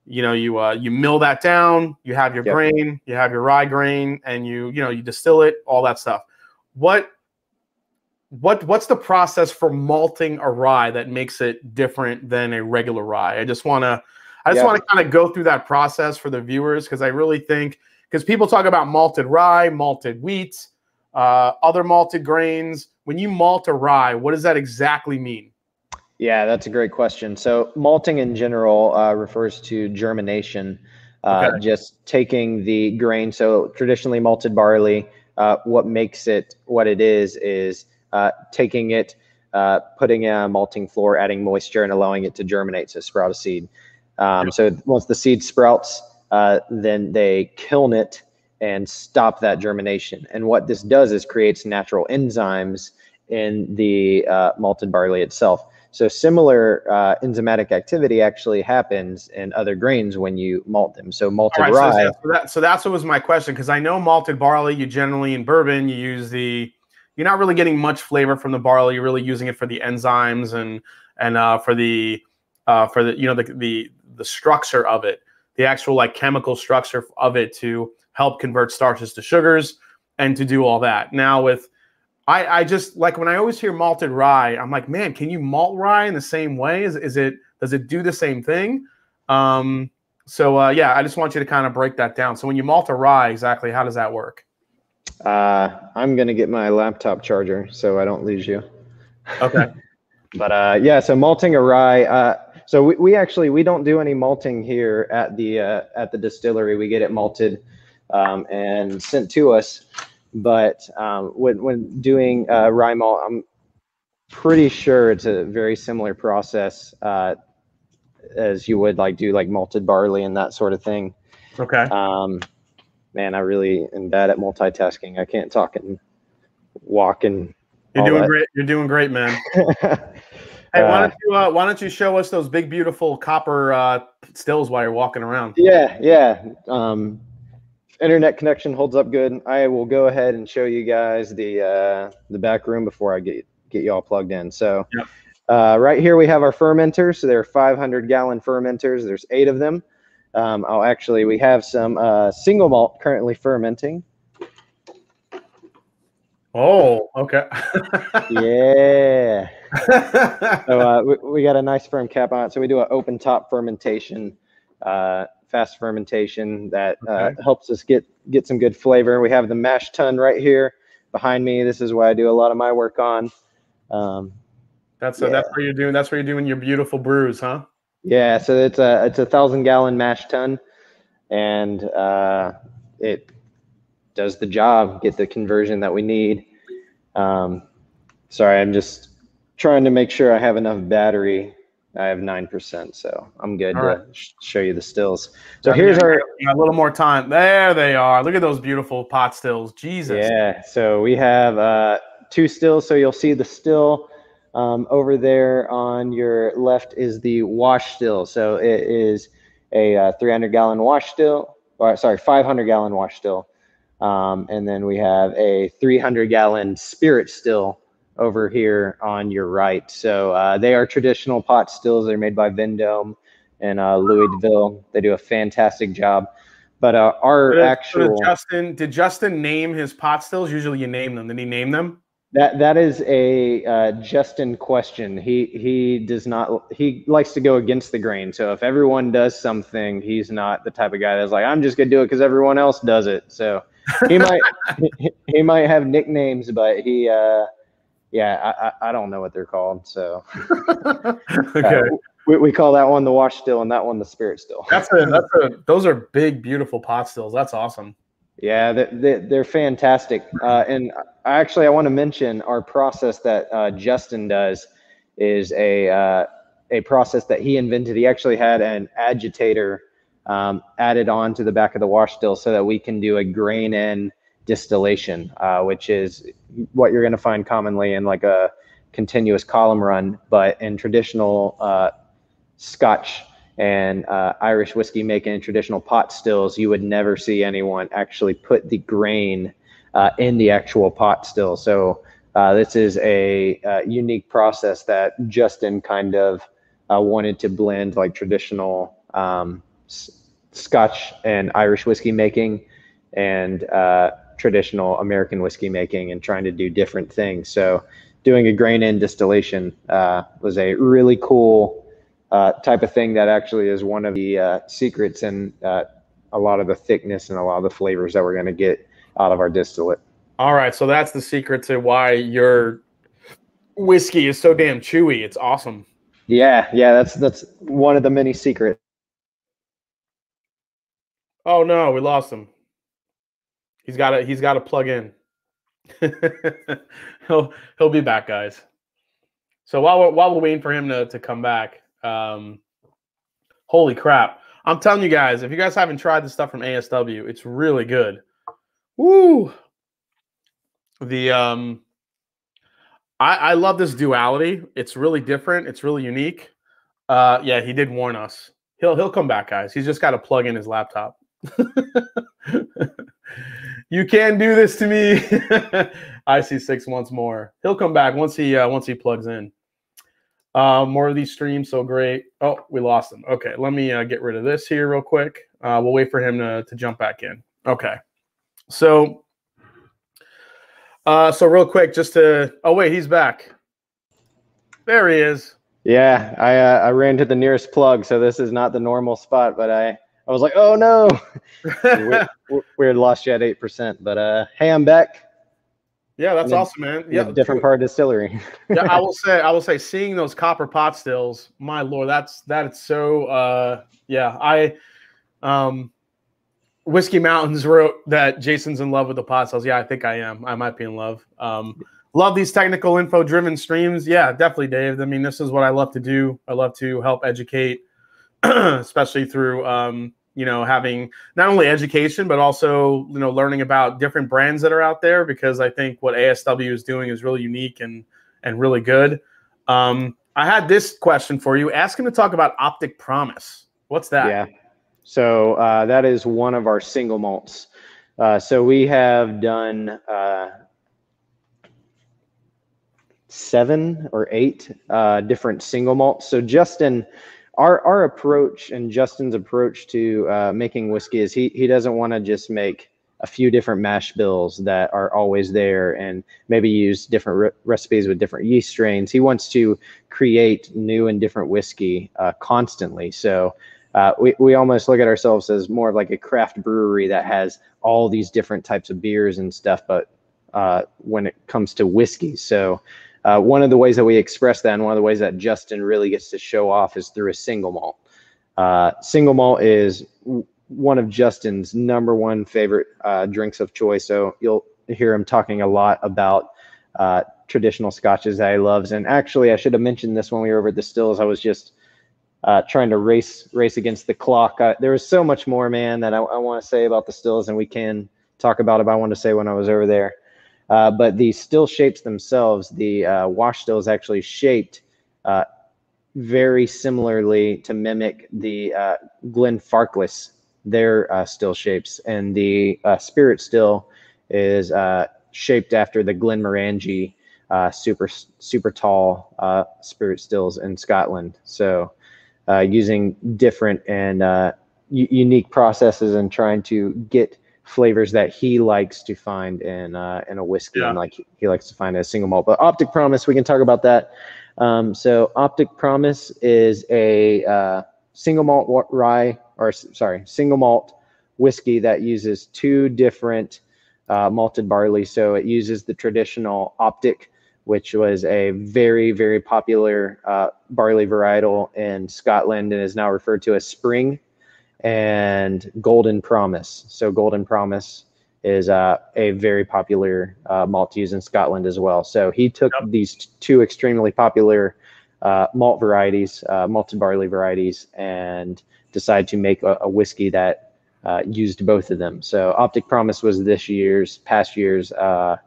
you know, you, uh, you mill that down. You have your Yep. grain. You have your rye grain, and you, you know, you distill it. All that stuff. What, what, what's the process for malting a rye that makes it different than a regular rye? I just want to. I just Yeah. want to kind of go through that process for the viewers because I really think because people talk about malted rye, malted wheat, uh, other malted grains. When you malt a rye, what does that exactly mean? Yeah, that's a great question. So malting in general uh, refers to germination, uh, Okay. just taking the grain. So traditionally malted barley, uh, what makes it what it is is uh, taking it, uh, putting it on a malting floor, adding moisture, and allowing it to germinate to sprout a seed. Um, So once the seed sprouts, uh, then they kiln it and stop that germination. And what this does is creates natural enzymes in the uh, malted barley itself. So similar uh, enzymatic activity actually happens in other grains when you malt them. So malted right, so, rye. so, so that, so that's what was my question because I know malted barley. You generally in bourbon you use the. You're not really getting much flavor from the barley. You're really using it for the enzymes and and uh, for the uh, for the you know the the the structure of it, the actual like chemical structure of it to help convert starches to sugars and to do all that. Now with I, I just like when I always hear malted rye, I'm like, man, can you malt rye in the same way? Is, is it does it do the same thing? Um, so uh, yeah, I just want you to kind of break that down. So when you malt a rye, exactly how does that work? Uh, I'm gonna get my laptop charger so I don't lose you. Okay. But uh, yeah, so malting a rye. Uh, so we, we actually we don't do any malting here at the uh, at the distillery. We get it malted um, and sent to us. But um, when when doing uh, rye malt, I'm pretty sure it's a very similar process uh, as you would like do like malted barley and that sort of thing. Okay. Um, man, I really am bad at multitasking. I can't talk and walk and. You're doing that. great. You're doing great, man. Hey, why don't you uh, why don't you show us those big beautiful copper uh, stills while you're walking around? Yeah, yeah. Um, internet connection holds up good. I will go ahead and show you guys the uh, the back room before I get get you all plugged in. So, Yep. uh, right here we have our fermenters. So they're 500 gallon fermenters. There's eight of them. Um, oh, actually, we have some uh, single malt currently fermenting. Oh, okay. Yeah. so uh, we, we got a nice firm cap on it. So we do an open top fermentation, uh, fast fermentation that uh, helps us get get some good flavor. We have the mash tun right here behind me. This is what I do a lot of my work on. Um, that's so that's where you're doing. That's where you're doing your beautiful brews, huh? yeah, so it's a it's a thousand gallon mash tun, and uh, it does the job. Get the conversion that we need. Um, sorry, I'm just trying to make sure I have enough battery I have nine percent, so I'm good All to right. sh- show you the stills. So here's our a little more time. There they are. Look at those beautiful pot stills. Jesus. yeah. So we have uh, two stills. So you'll see the still um, over there on your left is the wash still. So it is a uh, 300 gallon wash still, or sorry, 500 gallon wash still, um, and then we have a 300 gallon spirit still over here on your right. So uh, they are traditional pot stills. They're made by Vendome in uh, Louisville. They do a fantastic job. But uh, our did- actual Justin did Justin name his pot stills? Usually you name them. Did he name them? that that is a uh, Justin question. He he does not he likes to go against the grain. So if everyone does something, he's not the type of guy that's like I'm just gonna do it because everyone else does it. So he might he, he might have nicknames, but he uh, yeah I, I I don't know what they're called. So okay. uh, we, we call that one the wash still and that one the spirit still. That's a that's a those are big, beautiful pot stills. That's awesome. Yeah, they, they, they're fantastic. Uh, and I actually, I want to mention our process that uh, Justin does is a uh, a process that he invented. He actually had an agitator um, added on to the back of the wash still so that we can do a grain in distillation, uh, which is what you're going to find commonly in like a continuous column run, but in traditional uh, Scotch and uh, Irish whiskey making traditional pot stills, you would never see anyone actually put the grain uh, in the actual pot still. So uh, this is a uh, unique process that Justin kind of uh, wanted to blend like traditional um, Scotch and Irish whiskey making and traditional American whiskey making and trying to do different things. So doing a grain in distillation uh, was a really cool uh, type of thing that actually is one of the uh, secrets and uh, a lot of the thickness and a lot of the flavors that we're going to get out of our distillate. All right, so that's the secret to why your whiskey is so damn chewy. It's awesome. Yeah, yeah, that's that's one of the many secrets. Oh no, we lost him. He's got to he's got to plug in. he'll he'll be back, guys. So while we're while we're waiting for him to to come back, um, holy crap! I'm telling you guys, if you guys haven't tried the stuff from ASW, it's really good. Woo! The um, I I love this duality. It's really different. It's really unique. Uh, yeah, he did warn us. He'll he'll come back, guys. He's just got to plug in his laptop. you can't do this to me. I see six once more. He'll come back once he uh, once he plugs in. Uh, more of these streams, so great. Oh, we lost him. Okay, let me uh, get rid of this here real quick. Uh, we'll wait for him to to jump back in. Okay, so uh, so real quick, just to oh wait, he's back. There he is. Yeah, I uh, I ran to the nearest plug, so this is not the normal spot, but I I was like, oh no, we, we had lost you at eight percent, but uh, hey, I'm back. yeah, that's awesome, man. Yeah, different part of distillery. yeah, I will say, I will say, seeing those copper pot stills, my lord, that's that's so. uh Yeah, I, um, whiskey mountains wrote that Jason's in love with the pot stills. Yeah, I think I am. I might be in love. Um, love these technical info driven streams. Yeah, definitely, Dave. I mean, this is what I love to do. I love to help educate, especially through um, you know having not only education but also you know learning about different brands that are out there because I think what ASW is doing is really unique and and really good. Um, I had this question for you. Ask him to talk about Optic Promise. What's that? Yeah. So uh, that is one of our single malts. Uh, so we have done uh, seven or eight uh, different single malts. So Justin, our our approach and Justin's approach to uh, making whiskey is he he doesn't want to just make a few different mash bills that are always there and maybe use different re- recipes with different yeast strains. He wants to create new and different whiskey uh, constantly. So uh, we, we almost look at ourselves as more of like a craft brewery that has all these different types of beers and stuff, but uh, when it comes to whiskey. So uh, one of the ways that we express that and one of the ways that Justin really gets to show off is through a single malt. Uh, single malt is one of Justin's number one favorite uh, drinks of choice. So you'll hear him talking a lot about uh, traditional scotches that he loves. And actually, I should have mentioned this when we were over at the stills. I was just uh, trying to race race against the clock. Uh, there was so much more, man, that I, I want to say about the stills, and we can talk about it. But I want to say when I was over there. Uh, but the still shapes themselves, the uh, wash still is actually shaped uh, very similarly to mimic the uh, Glenfarclas, their uh, still shapes. And the uh, spirit still is shaped after the Glenmorangie super, super tall spirit stills in Scotland. So using different and unique processes and trying to get flavors that he likes to find in uh, in a whiskey, yeah. and like he likes to find a single malt. But Optic Promise, we can talk about that. Um, so Optic Promise is a uh, single malt rye, or sorry, single malt whiskey that uses two different uh, malted barley. So it uses the traditional Optic, which was a very very popular uh, barley varietal in Scotland and is now referred to as Spring and Golden Promise. So Golden Promise is uh, a very popular uh, malt to use in Scotland as well. So he took yep. these two extremely popular uh, malt varieties, uh, malted barley varieties, and decided to make a, a whiskey that uh, used both of them. So Optic Promise was this year's, past year's uh,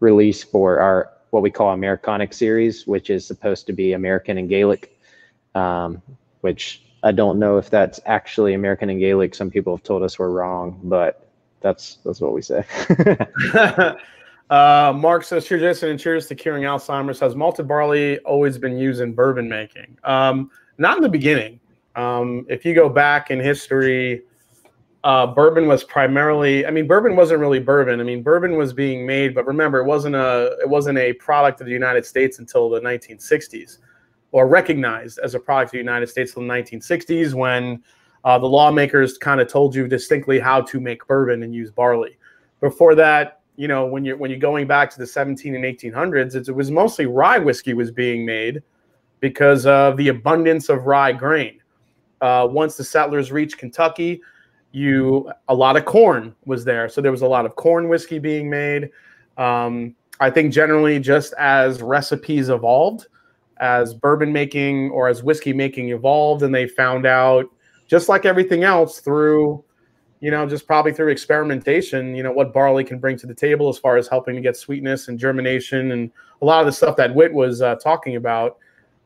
release for our what we call Ameireaganach series, which is supposed to be American and Gaelic, um, which I don't know if that's actually American and Gaelic. Some people have told us we're wrong, but that's that's what we say. uh, Mark says, "Cheers, Jason, and cheers to curing Alzheimer's." Has malted barley always been used in bourbon making? Um, not in the beginning. Um, if you go back in history, uh, bourbon was primarily. I mean, bourbon wasn't really bourbon. I mean, bourbon was being made, but remember, it wasn't a it wasn't a product of the United States until the 1960s or recognized as a product of the United States in the 1960s when uh, the lawmakers kind of told you distinctly how to make bourbon and use barley. Before that, you know, when you're when you're going back to the 17 and 1800s, it was mostly rye whiskey was being made because of the abundance of rye grain. Uh, once the settlers reached Kentucky, you a lot of corn was there, so there was a lot of corn whiskey being made. Um, I think generally, just as recipes evolved, as bourbon making or as whiskey making evolved and they found out just like everything else through you know just probably through experimentation you know what barley can bring to the table as far as helping to get sweetness and germination and a lot of the stuff that Whit was uh, talking about.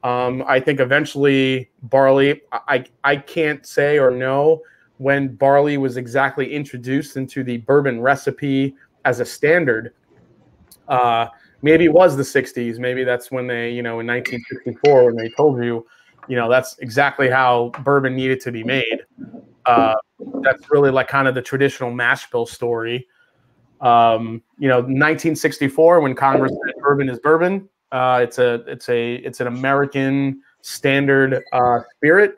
Um, i think eventually barley I, I can't say or know when barley was exactly introduced into the bourbon recipe as a standard. Uh, maybe it was the 60s maybe that's when they you know in 1964 when they told you you know that's exactly how bourbon needed to be made uh, that's really like kind of the traditional mash bill story um, you know 1964 when congress said bourbon is bourbon uh, it's a it's a it's an american standard uh, spirit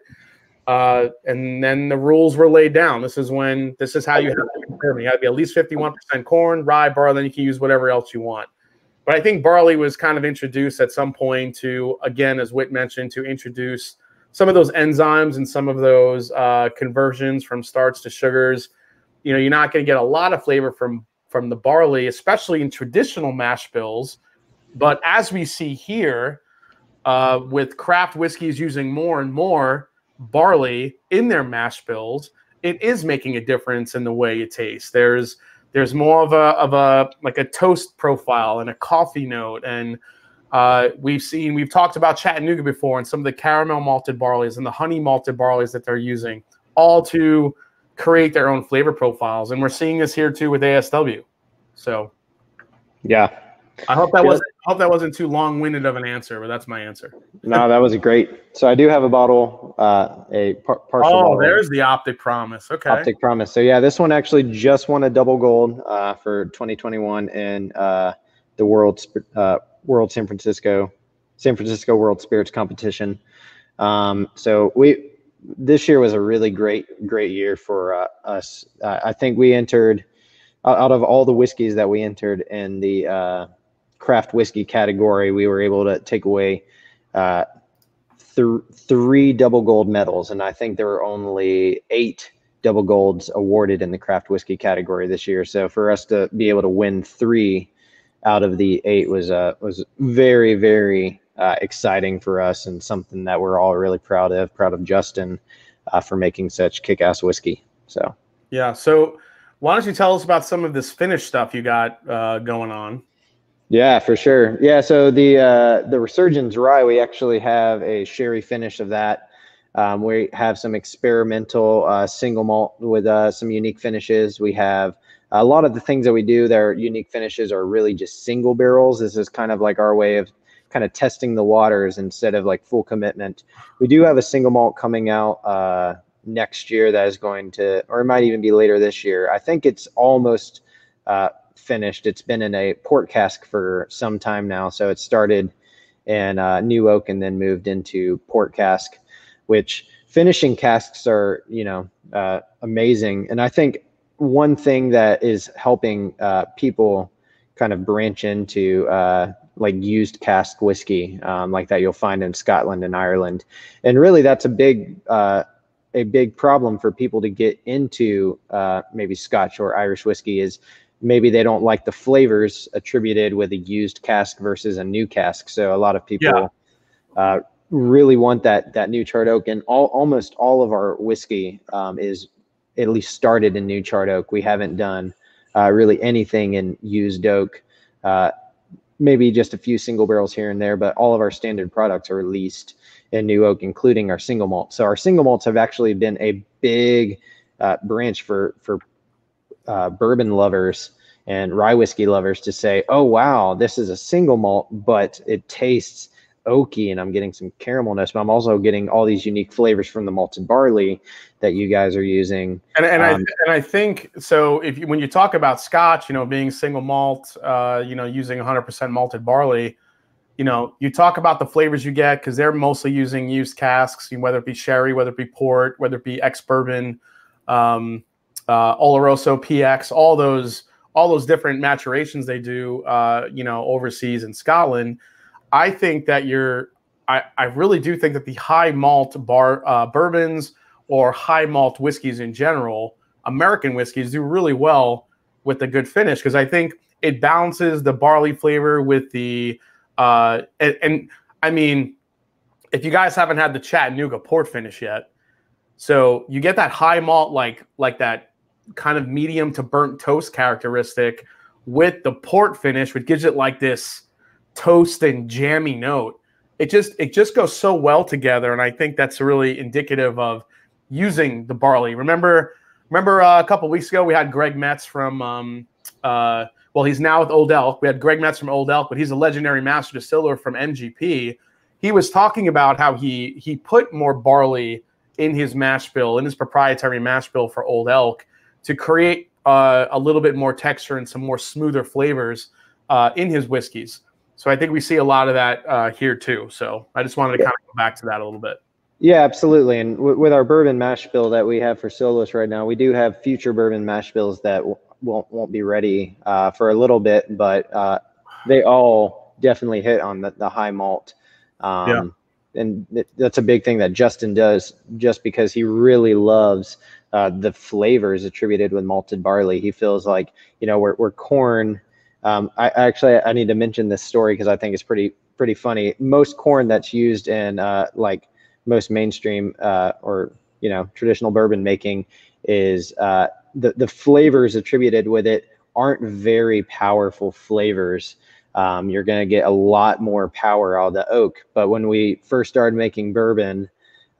uh, and then the rules were laid down. This is when this is how you have to bourbon. You have to be at least 51% corn, rye, barley, then you can use whatever else you want. But I think barley was kind of introduced at some point to, again, as Whit mentioned, to introduce some of those enzymes and some of those uh, conversions from starch to sugars. You know, you're not going to get a lot of flavor from from the barley, especially in traditional mash bills. But as we see here, uh, with craft whiskeys using more and more barley in their mash bills, it is making a difference in the way it tastes. There's there's more of a of a like a toast profile and a coffee note. And uh, we've seen we've talked about Chattanooga before and some of the caramel malted barleys and the honey malted barleys that they're using all to create their own flavor profiles. And we're seeing this here too with ASW so yeah I hope that wasn't I hope that wasn't too long winded of an answer, but that's my answer. no, that was a great. So I do have a bottle, uh, a par- partial. Oh, bottle. there's the Optic Promise. Okay. Optic Promise. So yeah, this one actually just won a double gold uh, for 2021 in uh, the World uh, World San Francisco San Francisco World Spirits Competition. Um, so we this year was a really great great year for uh, us. Uh, I think we entered out of all the whiskeys that we entered in the uh, craft whiskey category, we were able to take away uh, th- three double gold medals, and I think there were only eight double golds awarded in the craft whiskey category this year. So for us to be able to win three out of the eight was uh, was very very uh, exciting for us and something that we're all really proud of. Proud of Justin uh, for making such kick-ass whiskey. So yeah. So why don't you tell us about some of this finish stuff you got uh, going on? Yeah, for sure. Yeah, so the uh, the Resurgens rye, we actually have a sherry finish of that. Um, we have some experimental uh, single malt with uh, some unique finishes. We have a lot of the things that we do that are unique finishes are really just single barrels. This is kind of like our way of kind of testing the waters instead of like full commitment. We do have a single malt coming out uh, next year that is going to, or it might even be later this year. I think it's almost uh, finished. It's been in a port cask for some time now. So it started in uh, new oak and then moved into port cask, which finishing casks are, you know, uh, amazing. And I think one thing that is helping uh, people kind of branch into uh, like used cask whiskey, um, like that you'll find in Scotland and Ireland, and really that's a big uh, a big problem for people to get into uh, maybe Scotch or Irish whiskey is maybe they don't like the flavors attributed with a used cask versus a new cask. So a lot of people yeah. uh, really want that that new charred oak, and all almost all of our whiskey um, is at least started in new charred oak. We haven't done uh, really anything in used oak. Uh, maybe just a few single barrels here and there, but all of our standard products are leased in new oak, including our single malt. So our single malts have actually been a big uh, branch for for uh, bourbon lovers and rye whiskey lovers to say, "Oh wow, this is a single malt, but it tastes oaky, and I'm getting some caramelness, but I'm also getting all these unique flavors from the malted barley that you guys are using." And, and um, I and I think so. If you, when you talk about Scotch, you know, being single malt, uh, you know, using 100% malted barley, you know, you talk about the flavors you get because they're mostly using used casks, whether it be sherry, whether it be port, whether it be ex bourbon. Um, uh, Oloroso PX, all those all those different maturations they do, uh, you know, overseas in Scotland. I think that you're, I, I really do think that the high malt bar uh, bourbons or high malt whiskeys in general, American whiskeys do really well with the good finish because I think it balances the barley flavor with the, uh, and, and I mean, if you guys haven't had the Chattanooga port finish yet, so you get that high malt like like that kind of medium to burnt toast characteristic with the port finish, which gives it like this toast and jammy note. It just it just goes so well together, and I think that's really indicative of using the barley. Remember, remember uh, a couple weeks ago we had Greg Metz from. Um, uh, well, he's now with Old Elk. We had Greg Metz from Old Elk, but he's a legendary master distiller from MGP. He was talking about how he he put more barley in his mash bill, in his proprietary mash bill for Old Elk, to create uh, a little bit more texture and some more smoother flavors uh, in his whiskeys. So I think we see a lot of that uh, here too. So I just wanted to kind of go back to that a little bit. Yeah, absolutely. And with our bourbon mash bill that we have for Soloist right now, we do have future bourbon mash bills that won't won't be ready uh, for a little bit, but uh, they all definitely hit on the, the high malt. Um, yeah and that's a big thing that Justin does just because he really loves uh, the flavors attributed with malted barley. He feels like you know we're, we're corn. Um, I actually I need to mention this story because I think it's pretty pretty funny. Most corn that's used in uh, like most mainstream uh, or you know traditional bourbon making is uh, the the flavors attributed with it aren't very powerful flavors um, you're going to get a lot more power out of the oak. But when we first started making bourbon,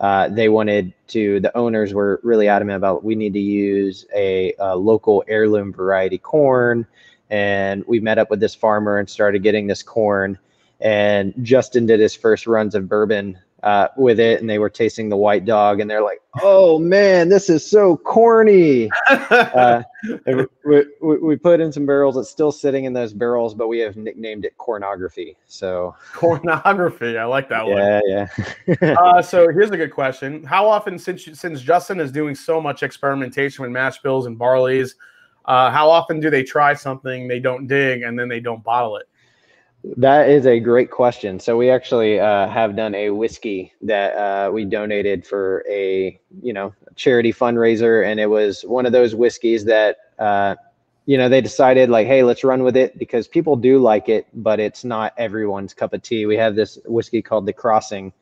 uh, they wanted to, the owners were really adamant about we need to use a, a, local heirloom variety corn. And we met up with this farmer and started getting this corn. And Justin did his first runs of bourbon uh, with it, and they were tasting the white dog, and they're like, "Oh man, this is so corny." uh, we, we, we, put in some barrels. It's still sitting in those barrels, but we have nicknamed it cornography. So cornography, I like that yeah, one. Yeah, yeah. uh, so here's a good question: How often, since since Justin is doing so much experimentation with mash bills and barleys, uh, how often do they try something they don't dig and then they don't bottle it? That is a great question. So we actually uh, have done a whiskey that uh, we donated for a you know charity fundraiser, and it was one of those whiskeys that uh, you know, they decided like, hey, let's run with it because people do like it, but it's not everyone's cup of tea. We have this whiskey called the Crossing,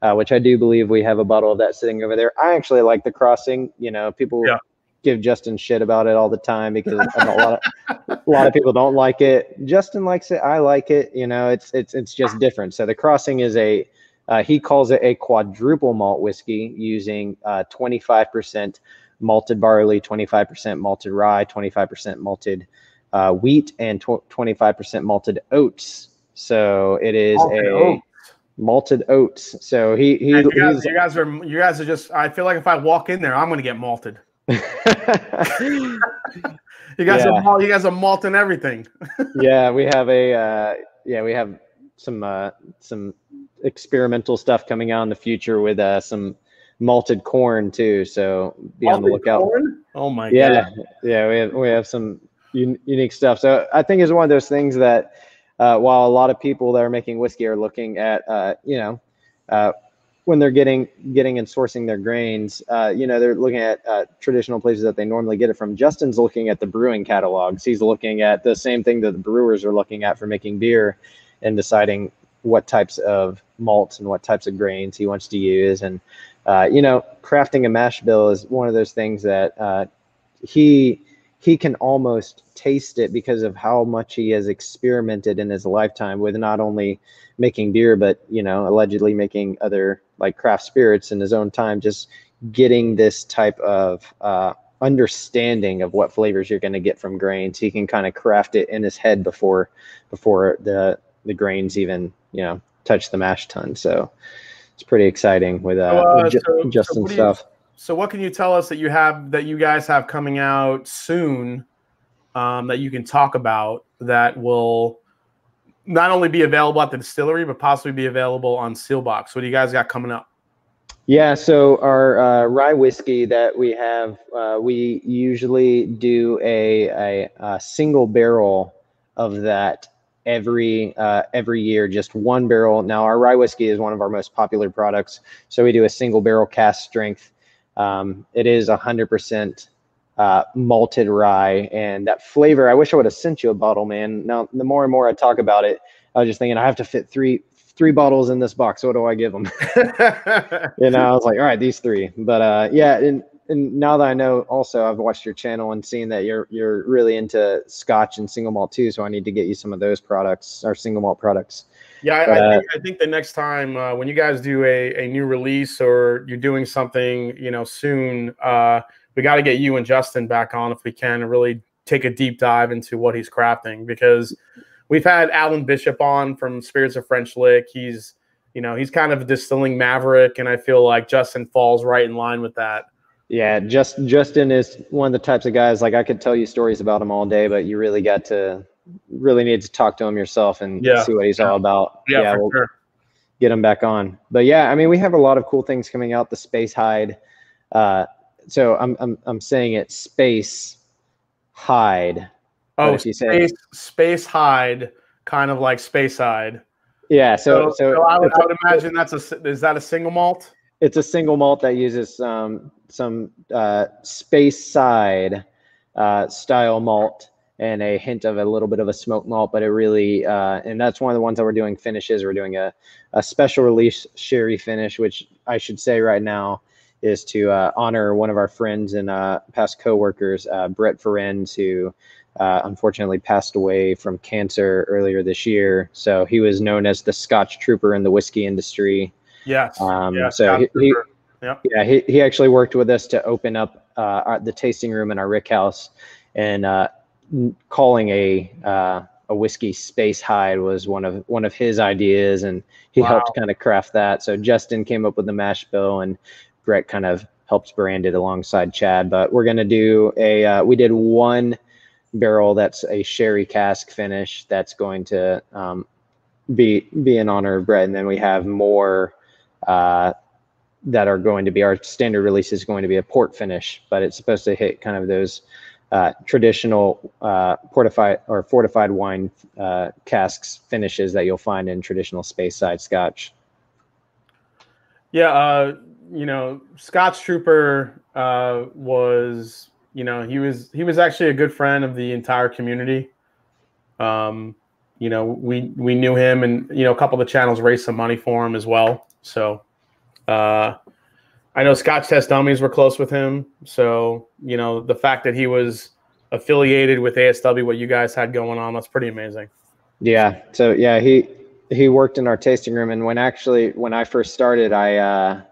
uh, which I do believe we have a bottle of that sitting over there. I actually like the Crossing. You know, people yeah. Give Justin shit about it all the time because a lot of a lot of people don't like it. Justin likes it. I like it. You know, it's it's it's just different. So the Crossing is a uh, he calls it a quadruple malt whiskey using uh, 25% malted barley, 25% malted rye, 25% malted uh, wheat, and 25% malted oats. So it is malted a oats. malted oats. So he, he you guys, you guys, are you guys are just. I feel like if I walk in there, I'm going to get malted. You guys yeah. are you guys are malting everything. yeah, we have a uh, yeah we have some uh, some experimental stuff coming out in the future with uh, some malted corn too. So be malted on the lookout. Corn? Oh my yeah, god. Yeah, we have we have some un- unique stuff. So I think it's one of those things that uh, while a lot of people that are making whiskey are looking at uh, you know uh, when they're getting getting and sourcing their grains, uh, you know they're looking at uh, traditional places that they normally get it from. Justin's looking at the brewing catalogs. He's looking at the same thing that the brewers are looking at for making beer and deciding what types of malts and what types of grains he wants to use and uh, you know, crafting a mash bill is one of those things that uh, he he can almost taste it because of how much he has experimented in his lifetime with not only making beer but you know allegedly making other like craft spirits in his own time just getting this type of uh, understanding of what flavors you're going to get from grains he can kind of craft it in his head before before the the grains even you know touch the mash tun so it's pretty exciting with uh, uh so, Justin so stuff. You, so what can you tell us that you have that you guys have coming out soon um, that you can talk about that will not only be available at the distillery but possibly be available on Seelbach's? What do you guys got coming up? Yeah, so our uh, rye whiskey that we have, uh, we usually do a, a, a single barrel of that every uh, every year, just one barrel. Now our rye whiskey is one of our most popular products, so we do a single barrel cask strength. Um, it is hundred percent uh, malted rye, and that flavor. I wish I would have sent you a bottle, man. Now the more and more I talk about it, I was just thinking I have to fit three three bottles in this box. What do I give them? you know, I was like, all right, these three. But uh, yeah, and and now that I know, also I've watched your channel and seen that you're you're really into Scotch and single malt too. So I need to get you some of those products, our single malt products. Yeah, I, I, think, I, think, the next time uh, when you guys do a, a new release or you're doing something, you know, soon, uh, we got to get you and Justin back on if we can and really take a deep dive into what he's crafting because we've had Alan Bishop on from Spirits of French Lick. He's you know he's kind of a distilling maverick, and I feel like Justin falls right in line with that. Yeah, just Justin is one of the types of guys like I could tell you stories about him all day, but you really got to really need to talk to him yourself and yeah. see what he's all about. Yeah, yeah we'll sure. get him back on. But yeah, I mean, we have a lot of cool things coming out. The Space Hide. Uh, so I'm I'm I'm saying it Space Hide. Oh, space, say, space Hide, kind of like Space Hide. Yeah. So so, so, so I, would, I would imagine that's a is that a single malt? It's a single malt that uses um, some uh, Speyside uh, style malt and a hint of a little bit of a smoke malt, but it really, uh, and that's one of the ones that we're doing finishes. We're doing a, a special release sherry finish, which I should say right now is to uh, honor one of our friends and uh, past coworkers, uh, Brett Ferenz, who uh, unfortunately passed away from cancer earlier this year. So he was known as the Scotch Trooper in the whiskey industry. Yes. Um, yeah, so he, he, Yep. Yeah, he, he actually worked with us to open up uh, our, the tasting room in our Rick House, and uh, calling a uh, a whiskey space hide was one of one of his ideas, and he wow. helped kind of craft that. So Justin came up with the mash bill, and Brett kind of helps brand it alongside Chad. But we're gonna do a uh, we did one barrel that's a sherry cask finish that's going to um, be be in honor of Brett, and then we have more. Uh, that are going to be our standard release is going to be a port finish, but it's supposed to hit kind of those uh, traditional uh, fortified or fortified wine uh, casks finishes that you'll find in traditional Speyside Scotch. Yeah, uh, you know, Scotch Trooper uh, was you know, he was he was actually a good friend of the entire community. Um, you know, we we knew him, and you know, a couple of the channels raised some money for him as well. So, uh, I know Scotch Test Dummies were close with him. So, you know, the fact that he was affiliated with ASW, what you guys had going on, that's pretty amazing. Yeah. So yeah, he he worked in our tasting room, and when actually when I first started, I uh,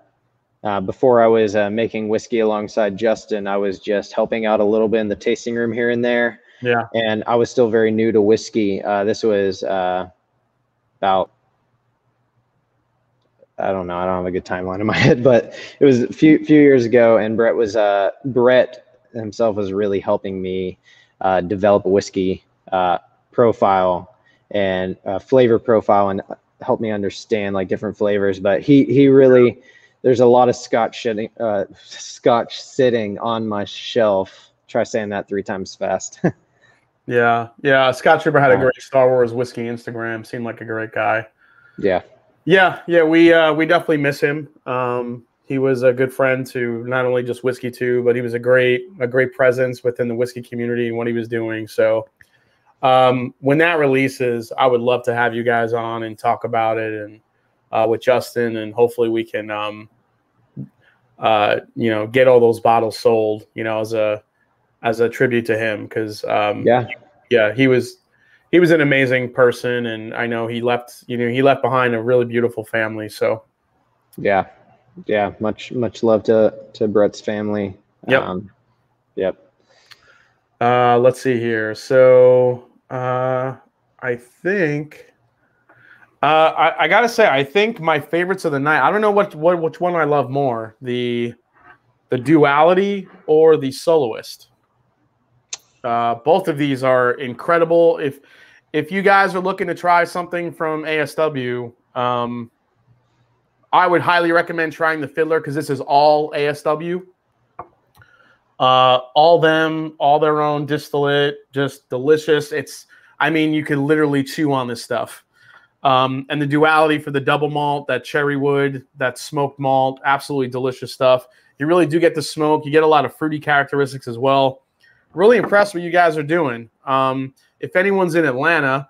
uh, before I was uh, making whiskey alongside Justin, I was just helping out a little bit in the tasting room here and there. Yeah. And I was still very new to whiskey. Uh, this was uh, about I don't know. I don't have a good timeline in my head, but it was a few few years ago, and Brett was uh, Brett himself was really helping me uh, develop a whiskey uh, profile and flavor profile and help me understand like different flavors. But he he really there's a lot of scotch sitting uh, scotch sitting on my shelf. Try saying that three times fast. yeah, yeah. Scotch Trooper had a great Star Wars whiskey Instagram. Seemed like a great guy. Yeah. Yeah, yeah, we uh, we definitely miss him. Um, he was a good friend to not only just whiskey too, but he was a great a great presence within the whiskey community and what he was doing. So um, when that releases, I would love to have you guys on and talk about it and uh, with Justin, and hopefully we can um, uh, you know get all those bottles sold. You know, as a as a tribute to him because um, yeah, yeah, he was he was an amazing person, and I know he left. You know, he left behind a really beautiful family. So, yeah, yeah, much much love to to Brett's family. Yep. Um, yep. Uh, let's see here. So, uh, I think. Uh, I, I gotta say, I think my favorites of the night. I don't know what what which one I love more the the duality or the soloist. Uh, both of these are incredible. If if you guys are looking to try something from ASW, um, I would highly recommend trying the Fiddler because this is all ASW. Uh, all them, all their own distillate, just delicious. It's, I mean, you could literally chew on this stuff. Um, and the duality for the double malt, that cherry wood, that smoked malt, absolutely delicious stuff. You really do get the smoke. You get a lot of fruity characteristics as well really impressed what you guys are doing. Um, if anyone's in Atlanta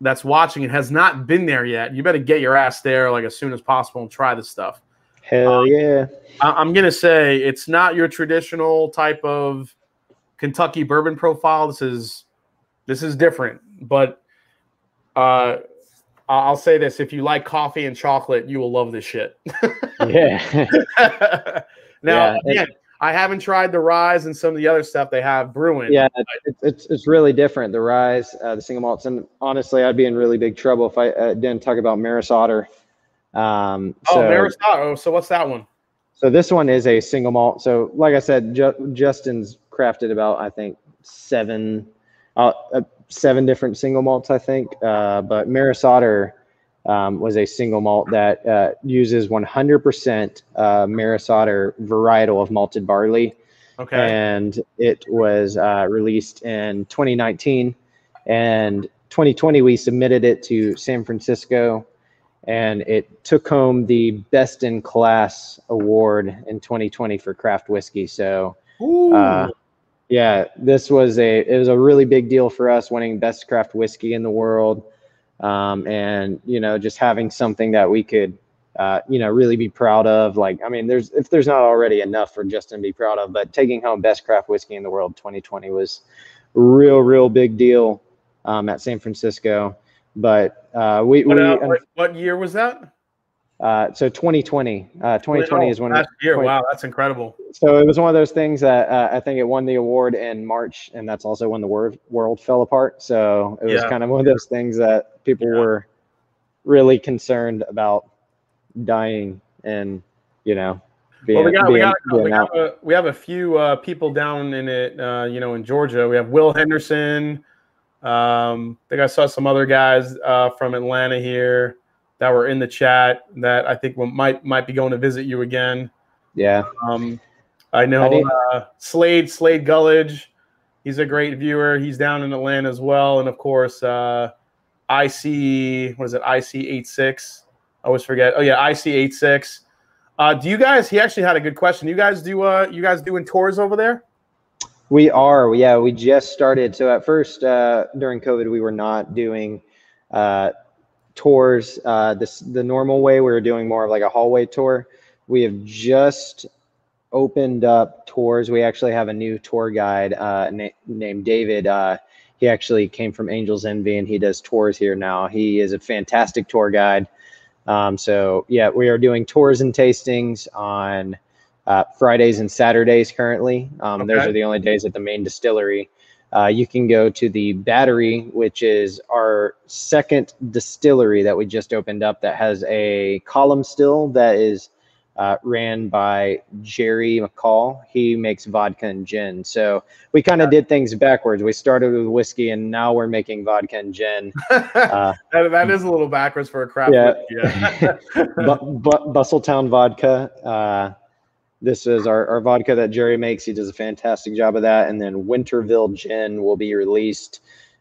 that's watching and has not been there yet, you better get your ass there like as soon as possible and try this stuff. Hell um, yeah! I- am gonna say it's not your traditional type of Kentucky bourbon profile. This is this is different, but uh, I'll say this: if you like coffee and chocolate, you will love this shit. yeah. now, yeah, again, I haven't tried the Rise and some of the other stuff they have brewing. Yeah, it's, it's, it's really different. The Rise, uh, the single malts, and honestly, I'd be in really big trouble if I uh, didn't talk about Maris Otter. Um, oh, so, Maris Otter. Oh, so what's that one? So this one is a single malt. So like I said, Ju- Justin's crafted about I think seven, uh, uh seven different single malts. I think, uh, but Maris Otter um, was a single malt that uh, uses 100% uh, Maris Otter varietal of malted barley. Okay. And it was uh, released in 2019. And 2020, we submitted it to San Francisco, and it took home the Best in Class award in 2020 for craft whiskey. So, uh, yeah, this was a it was a really big deal for us, winning Best Craft Whiskey in the world. Um, and you know just having something that we could uh, you know really be proud of like i mean there's if there's not already enough for justin to be proud of but taking home best craft whiskey in the world 2020 was real real big deal um, at san francisco. But uh, we, what, we uh, what, what year was that uh, so 2020, uh, 2020 is when last year. 20, wow, that's incredible. So it was one of those things that uh, I think it won the award in March, and that's also when the world world fell apart. So it was yeah. kind of one of those things that people yeah. were really concerned about dying, and you know, being, well, we got, being, we, got, we, got a, we have a few uh, people down in it, uh, you know, in Georgia. We have Will Henderson. Um, I think I saw some other guys uh, from Atlanta here that were in the chat that I think might might be going to visit you again. Yeah. Um, I know uh, Slade Slade Gullidge. He's a great viewer. He's down in Atlanta as well, and of course, uh, IC what is it? IC 86. I always forget. Oh yeah, IC 86. Uh, do you guys? He actually had a good question. You guys do? Uh, you guys doing tours over there? We are, yeah. We just started. So at first, uh, during COVID, we were not doing uh, tours uh, this the normal way. We were doing more of like a hallway tour. We have just opened up tours. We actually have a new tour guide uh, na- named David. Uh, he actually came from Angels Envy and he does tours here now. He is a fantastic tour guide. Um, so yeah, we are doing tours and tastings on uh, Fridays and Saturdays currently. Um, okay. Those are the only days at the main distillery. Uh, you can go to the Battery, which is our second distillery that we just opened up that has a column still that is uh, ran by Jerry McCall. He makes vodka and gin. So we kind of did things backwards. We started with whiskey and now we're making vodka and gin. Uh, that, that is a little backwards for a craft. Yeah. yeah. but, but Bustletown vodka. This is our, our vodka that Jerry makes. He does a fantastic job of that. And then Winterville Gin will be released,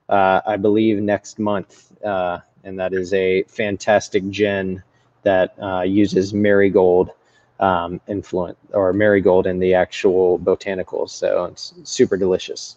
uh, I believe, next month. Uh, and that is a fantastic gin that uh, uses marigold um, influence or marigold in the actual botanicals. So it's super delicious.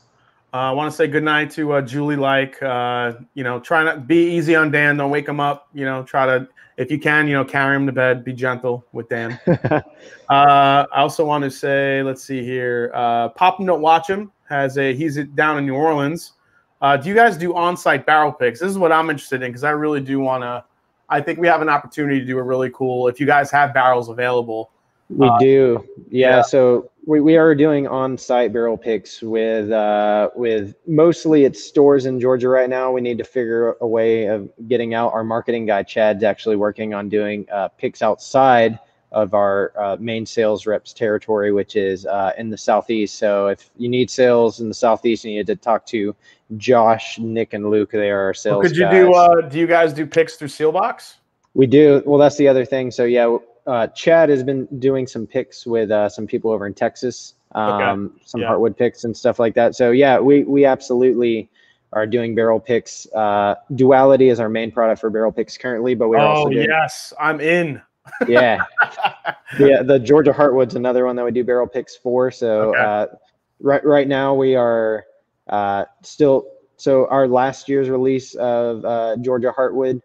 Uh, I want to say good night to uh, Julie. Like, uh, you know, try not be easy on Dan. Don't wake him up. You know, try to if you can, you know, carry him to bed. Be gentle with Dan. uh, I also want to say, let's see here. Uh, Pop Note Watch him has a he's down in New Orleans. Uh, do you guys do on-site barrel picks? This is what I'm interested in because I really do want to. I think we have an opportunity to do a really cool. If you guys have barrels available, we uh, do. Yeah, yeah, So we, we are doing on-site barrel picks with uh, with mostly it's stores in Georgia right now. We need to figure a way of getting out. Our marketing guy Chad's actually working on doing uh, picks outside of our uh, main sales reps territory, which is uh, in the southeast. So if you need sales in the southeast, you need to talk to Josh, Nick, and Luke. They are our sales. Well, could you guys. do? Uh, do you guys do picks through Seelbach's? We do. Well, that's the other thing. So yeah, uh, Chad has been doing some picks with uh, some people over in Texas, um, okay. some yeah. Hartwood picks and stuff like that. So yeah, we we absolutely are doing barrel picks. Uh, Duality is our main product for barrel picks currently, but we're oh, also doing, yes, I'm in. yeah, yeah. The Georgia Hartwood's another one that we do barrel picks for. So okay. uh, right right now we are uh, still. So our last year's release of uh, Georgia Hartwood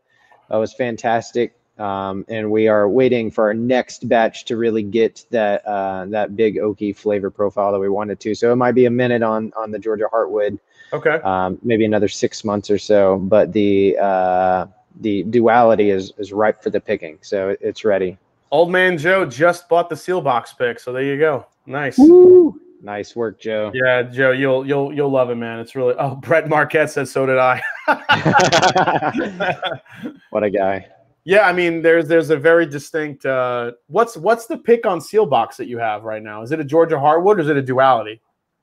uh, was fantastic. Um, and we are waiting for our next batch to really get that uh, that big oaky flavor profile that we wanted to. So it might be a minute on on the Georgia Hartwood. Okay. Um, maybe another six months or so, but the uh, the duality is is ripe for the picking, so it's ready. Old man Joe just bought the Seelbach's pick, so there you go. Nice. Woo! Nice work, Joe. Yeah, Joe, you'll you'll you'll love it, man. It's really. Oh, Brett Marquette says so did I. what a guy. Yeah, I mean, there's there's a very distinct. Uh, what's what's the pick on Seelbach's that you have right now? Is it a Georgia Hartwood or is it a duality?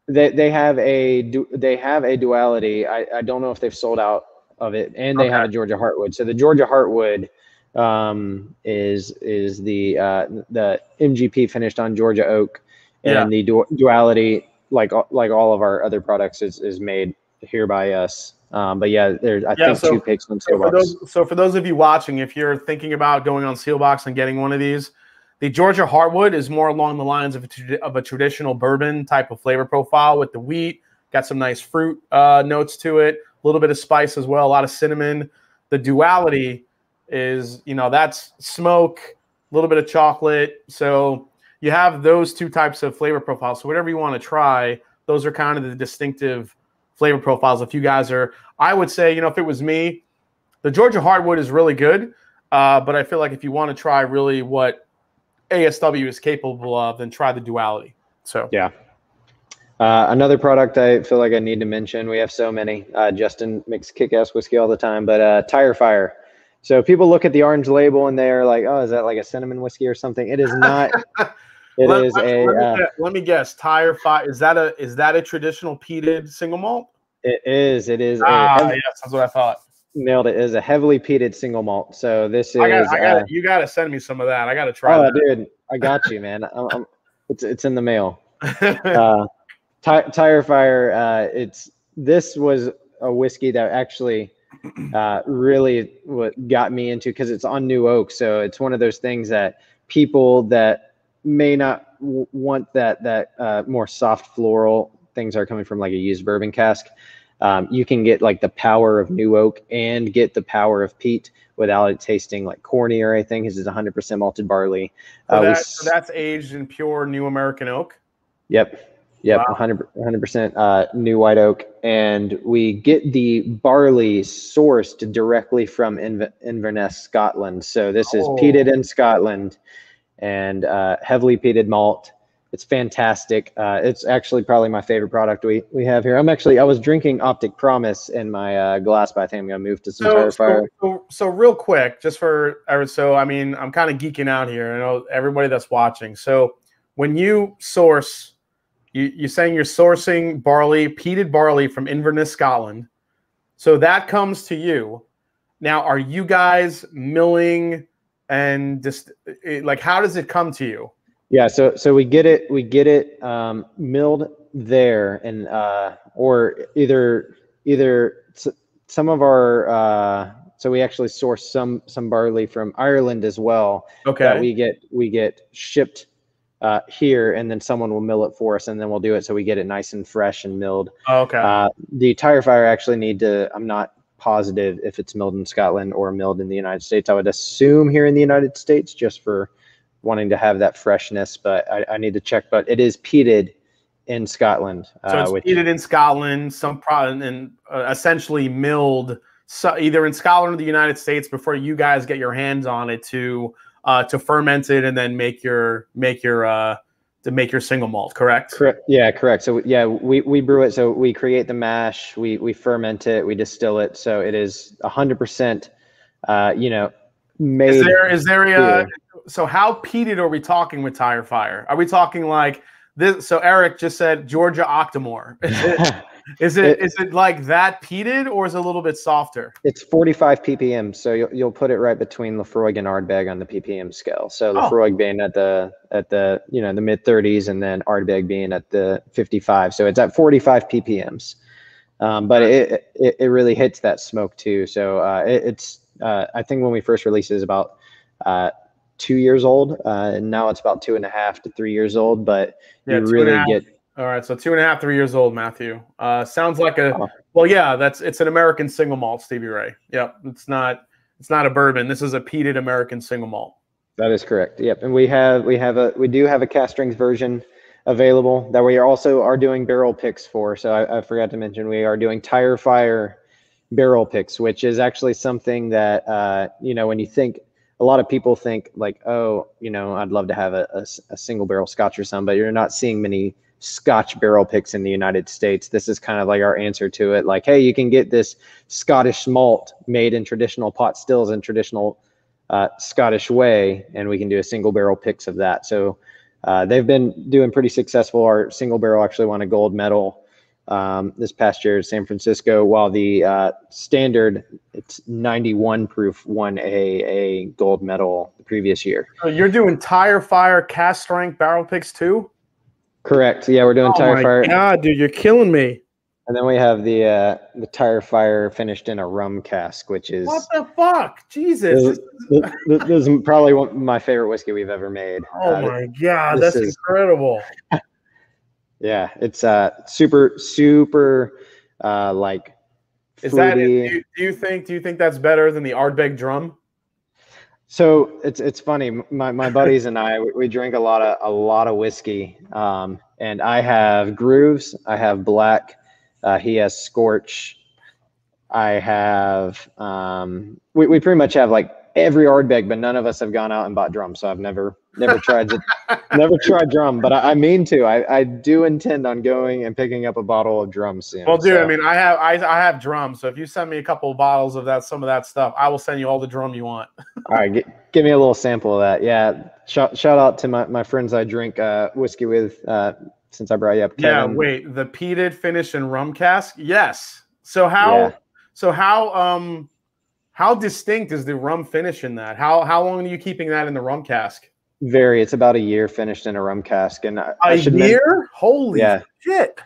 They they have a they have a duality. I, I don't know if they've sold out of it, and they okay. have a Georgia Hartwood. So the Georgia Hartwood um, is is the uh, the MGP finished on Georgia oak, and yeah. the du- duality, like like all of our other products, is is made here by us. Um, but yeah, there's I yeah, think so, two picks on Seelbach's. So for, those, so for those of you watching, if you're thinking about going on Seelbach's and getting one of these, the Georgia Hartwood is more along the lines of a, of a traditional bourbon type of flavor profile with the wheat, got some nice fruit uh, notes to it, a little bit of spice as well, a lot of cinnamon. The duality is, you know, that's smoke, a little bit of chocolate. So you have those two types of flavor profiles. So whatever you want to try, those are kind of the distinctive flavor profiles. If you guys are, I would say, you know, if it was me, the Georgia Hartwood is really good. Uh, but I feel like if you want to try really what ASW is capable of, then try the duality. So, yeah. Uh, another product I feel like I need to mention. We have so many. Uh, Justin makes kick-ass whiskey all the time, but uh, Tire Fire. So people look at the orange label and they're like, "Oh, is that like a cinnamon whiskey or something?" It is not. It let, is let, a. Let me, uh, let me, guess. Tire Fire is that a is that a traditional peated single malt? It is. It is. Ah, heavy, yes, that's what I thought. Nailed it. it. Is a heavily peated single malt. So this is. I got. I got. Uh, you got to send me some of that. I got to try. Oh, that. dude, I got you, man. I'm, I'm, it's it's in the mail. uh, t- Tire Fire. Uh, it's this was a whiskey that actually uh, really what got me into because it's on New Oak. So it's one of those things that people that may not w- want that that uh, more soft floral things are coming from like a used bourbon cask. Um, you can get like the power of new oak and get the power of peat without it tasting like corny or anything because it's 100% malted barley. Uh, we that, s- so that's aged in pure new American oak. Yep. Yep. Wow. 100 percent uh, new white oak, and we get the barley sourced directly from Inver- Inverness, Scotland. So this is Oh. peated in Scotland, and uh, heavily peated malt. It's fantastic. Uh, it's actually probably my favorite product we, we have here. I'm actually I was drinking Optic Promise in my uh, glass, but I think I'm gonna move to some So, so, so, so real quick, just for or so, I mean, I'm kind of geeking out here. I know everybody that's watching. So, when you source, you, you're saying you're sourcing barley, peated barley from Inverness, Scotland. So that comes to you. Now, are you guys milling and just like how does it come to you? Yeah, so so we get it we get it um, milled there, and uh, or either either some of our uh, so we actually source some some barley from Ireland as well Okay. that we get we get shipped uh, here, and then someone will mill it for us, and then we'll do it so we get it nice and fresh and milled. okay. Uh, the tire fire actually need to. I'm not positive if it's milled in Scotland or milled in the United States. I would assume here in the United States, just for wanting to have that freshness. But I, I need to check. But it is peated in Scotland. So uh, it's which- peated in Scotland, some pro and uh, essentially milled, so either in Scotland or the United States before you guys get your hands on it to uh, to ferment it and then make your make your uh, to make your single malt. Correct. Correct. Yeah, correct. So yeah, we, we brew it. So we create the mash, we we ferment it, we distill it. So it is hundred percent, uh, you know, made. Is there is there a uh. So how peated are we talking with Tire Fire? Are we talking like this? So Eric just said Georgia Octomore. Is it is it, It- is it like that peated or is it a little bit softer? It's 45 ppm, so you'll, you'll put it right between Laphroaig and Ardbeg on the ppm scale. So Oh. Laphroaig being at the at the you know the mid 30s, and then Ardbeg being at the 55. So it's at 45 ppms. Um, but it, it it really hits that smoke too. So uh, it, it's uh, I think when we first released it is about uh, two years old, uh, and now it's about two and a half to three years old. But Yeah, you two and a really get All right, so two and a half, three years old, Matthew. Uh, sounds like a Oh. well, yeah. That's it's an American single malt, Stevie Ray. Yep, it's not it's not a bourbon. This is a peated American single malt. That is correct. Yep, and we have we have a we do have a cask strength version available that we are also are doing barrel picks for. So I, I forgot to mention we are doing tire fire barrel picks, which is actually something that uh, you know when you think a lot of people think like oh you know I'd love to have a a single barrel Scotch or something, but you're not seeing many Scotch barrel picks in the United States. This is kind of like our answer to it. Like hey, you can get this Scottish malt made in traditional pot stills and traditional uh, Scottish way, and we can do a single barrel picks of that. So uh, they've been doing pretty successful. Our single barrel actually won a gold medal um, this past year San Francisco, while the uh, standard, it's 91 proof, won a, a gold medal the previous year. So you're doing tire fire cask strength barrel picks too? Correct. Yeah, we're doing tire fire. oh tire my fire, god, dude, you're killing me. and then we have the uh, the tire fire finished in a rum cask, which is What the fuck, Jesus! this, this, this is probably one, my favorite whiskey we've ever made. oh Uh, my god, that's is- incredible. Yeah, it's uh super super uh like Is that? Do you, do you think? Do you think that's better than the Ardbeg drum? So it's it's funny. My my buddies and I we, we drink a lot of a lot of whiskey. Um, and I have grooves. I have black. Uh, he has scorch. I have. Um, we we pretty much have like every Ardbeg, but none of us have gone out and bought drum. So I've never never tried it. never tried drum, but I, I mean to. I, I do intend on going and picking up a bottle of drum soon. Well, dude, so- I mean, I have I, I have drums. So if you send me a couple of bottles of that, some of that stuff, I will send you all the drum you want. All right, gi- give me a little sample of that. Yeah, shout, shout out to my, my friends I drink uh, whiskey with. Uh, since I brought you up, Yeah, wait, the peated finish and rum cask. Yes. So how? Yeah. So how? Um, how distinct is the rum finish in that? How how long are you keeping that in the rum cask? Very. It's about a year finished in a rum cask, and I, A I should men- year? Holy Yeah. shit!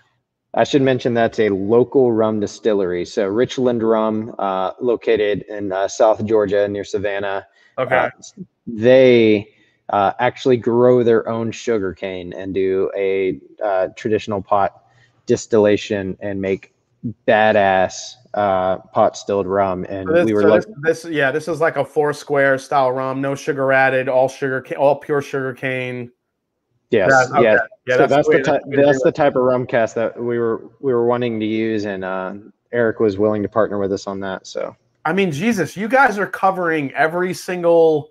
I should mention that's a local rum distillery. So Richland Rum, uh, located in uh, South Georgia near Savannah. Okay. Uh, they uh, actually grow their own sugar cane and do a uh, traditional pot distillation and make badass uh, pot stilled rum. And So this, we were so like, this, this, yeah, this is like a Foursquare style rum, no sugar added, all sugar, all pure sugar cane. yes, Yeah, okay. yeah. Yeah, so that's that's, the type that's the way to that's do the type of rum cask that we were we were wanting to use, and uh, Eric was willing to partner with us on that. So I mean, Jesus, you guys are covering every single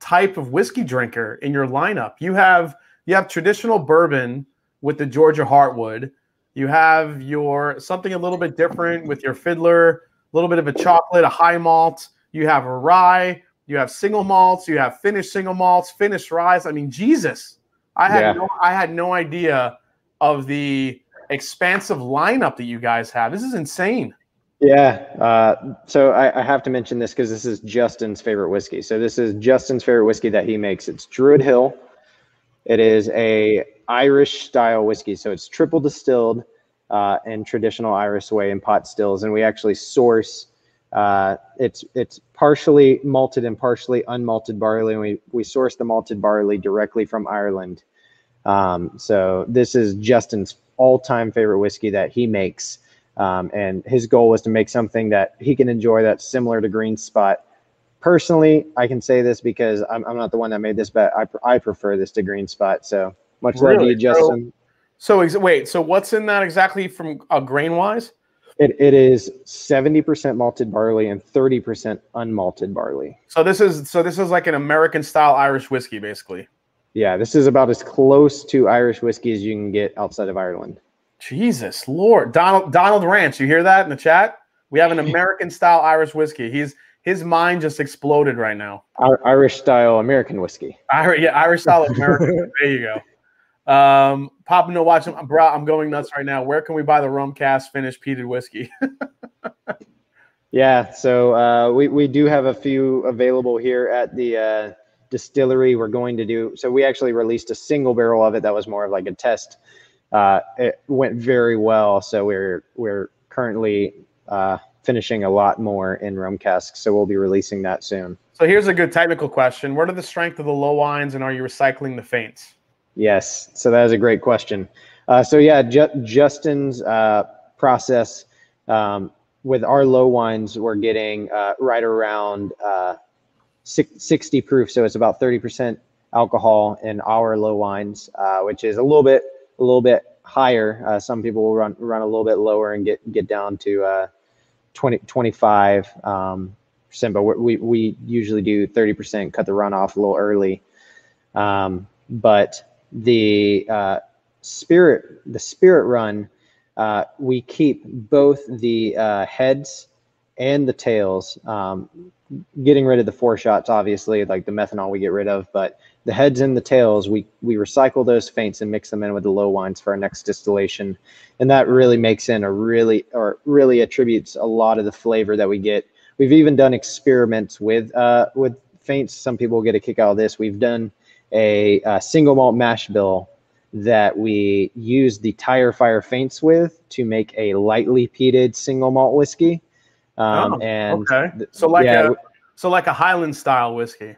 type of whiskey drinker in your lineup. You have you have traditional bourbon with the Georgia Hartwood. You have your something a little bit different with your fiddler, a little bit of a chocolate, a high malt. You have a rye. You have single malts. You have finished single malts, finished ryes. I mean, Jesus, I had Yeah. no, I had no idea of the expansive lineup that you guys have. This is insane. yeah, uh, so I, I have to mention this because this is Justin's favorite whiskey. So this is Justin's favorite whiskey that he makes. It's Druid Hill. It is a Irish style whiskey, so it's triple distilled uh, in traditional Irish way in pot stills, and we actually source. Uh, it's it's partially malted and partially unmalted barley, and we we source the malted barley directly from Ireland. Um, so this is Justin's all-time favorite whiskey that he makes, um, and his goal was to make something that he can enjoy that's similar to Green Spot. Personally, I can say this because I'm, I'm not the one that made this, but I, I prefer this to Green Spot. So much love to you, Justin. So ex- wait, so what's in that exactly from uh, grain wise? It, it is 70% malted barley and 30% unmalted barley. So this is so this is like an American style Irish whiskey, basically. Yeah, this is about as close to Irish whiskey as you can get outside of Ireland. Jesus Lord, Donald Donald Ranch, you hear that in the chat? We have an American style Irish whiskey. He's his mind just exploded right now. Irish style American whiskey. Irish, yeah, Irish style American. there you go. Um, Papa No watching, bro. I'm going nuts right now. Where can we buy the rum cask finished peated whiskey? Yeah, so uh, we, we do have a few available here at the uh, distillery. We're going to do so. We actually released a single barrel of it that was more of like a test. Uh, it went very well, so we're we're currently uh, finishing a lot more in rum casks. So we'll be releasing that soon. so here's a good technical question: What are the strength of the low wines, and are you recycling the faints? Yes, so that is a great question. Uh, so yeah, Ju- Justin's uh, process um, with our low wines, we're getting uh, right around uh, six- 60 proof, so it's about 30% alcohol in our low wines, uh, which is a little bit a little bit higher. Uh, some people will run run a little bit lower and get get down to uh, 20 25 um, percent, but we we usually do 30%, cut the runoff a little early. Um, but the uh, spirit the spirit run uh, we keep both the uh, heads and the tails um, getting rid of the foreshots obviously like the methanol we get rid of but the heads and the tails we we recycle those faints and mix them in with the low wines for our next distillation. And that really makes in a really or really attributes a lot of the flavor that we get. We've even done experiments with uh, with faints some people get a kick out of this. We've done a, uh single malt mash bill that we use the tire fire faints with to make a lightly peated single malt whiskey. Um, Oh, and okay. So like yeah, a so like a Highland style whiskey.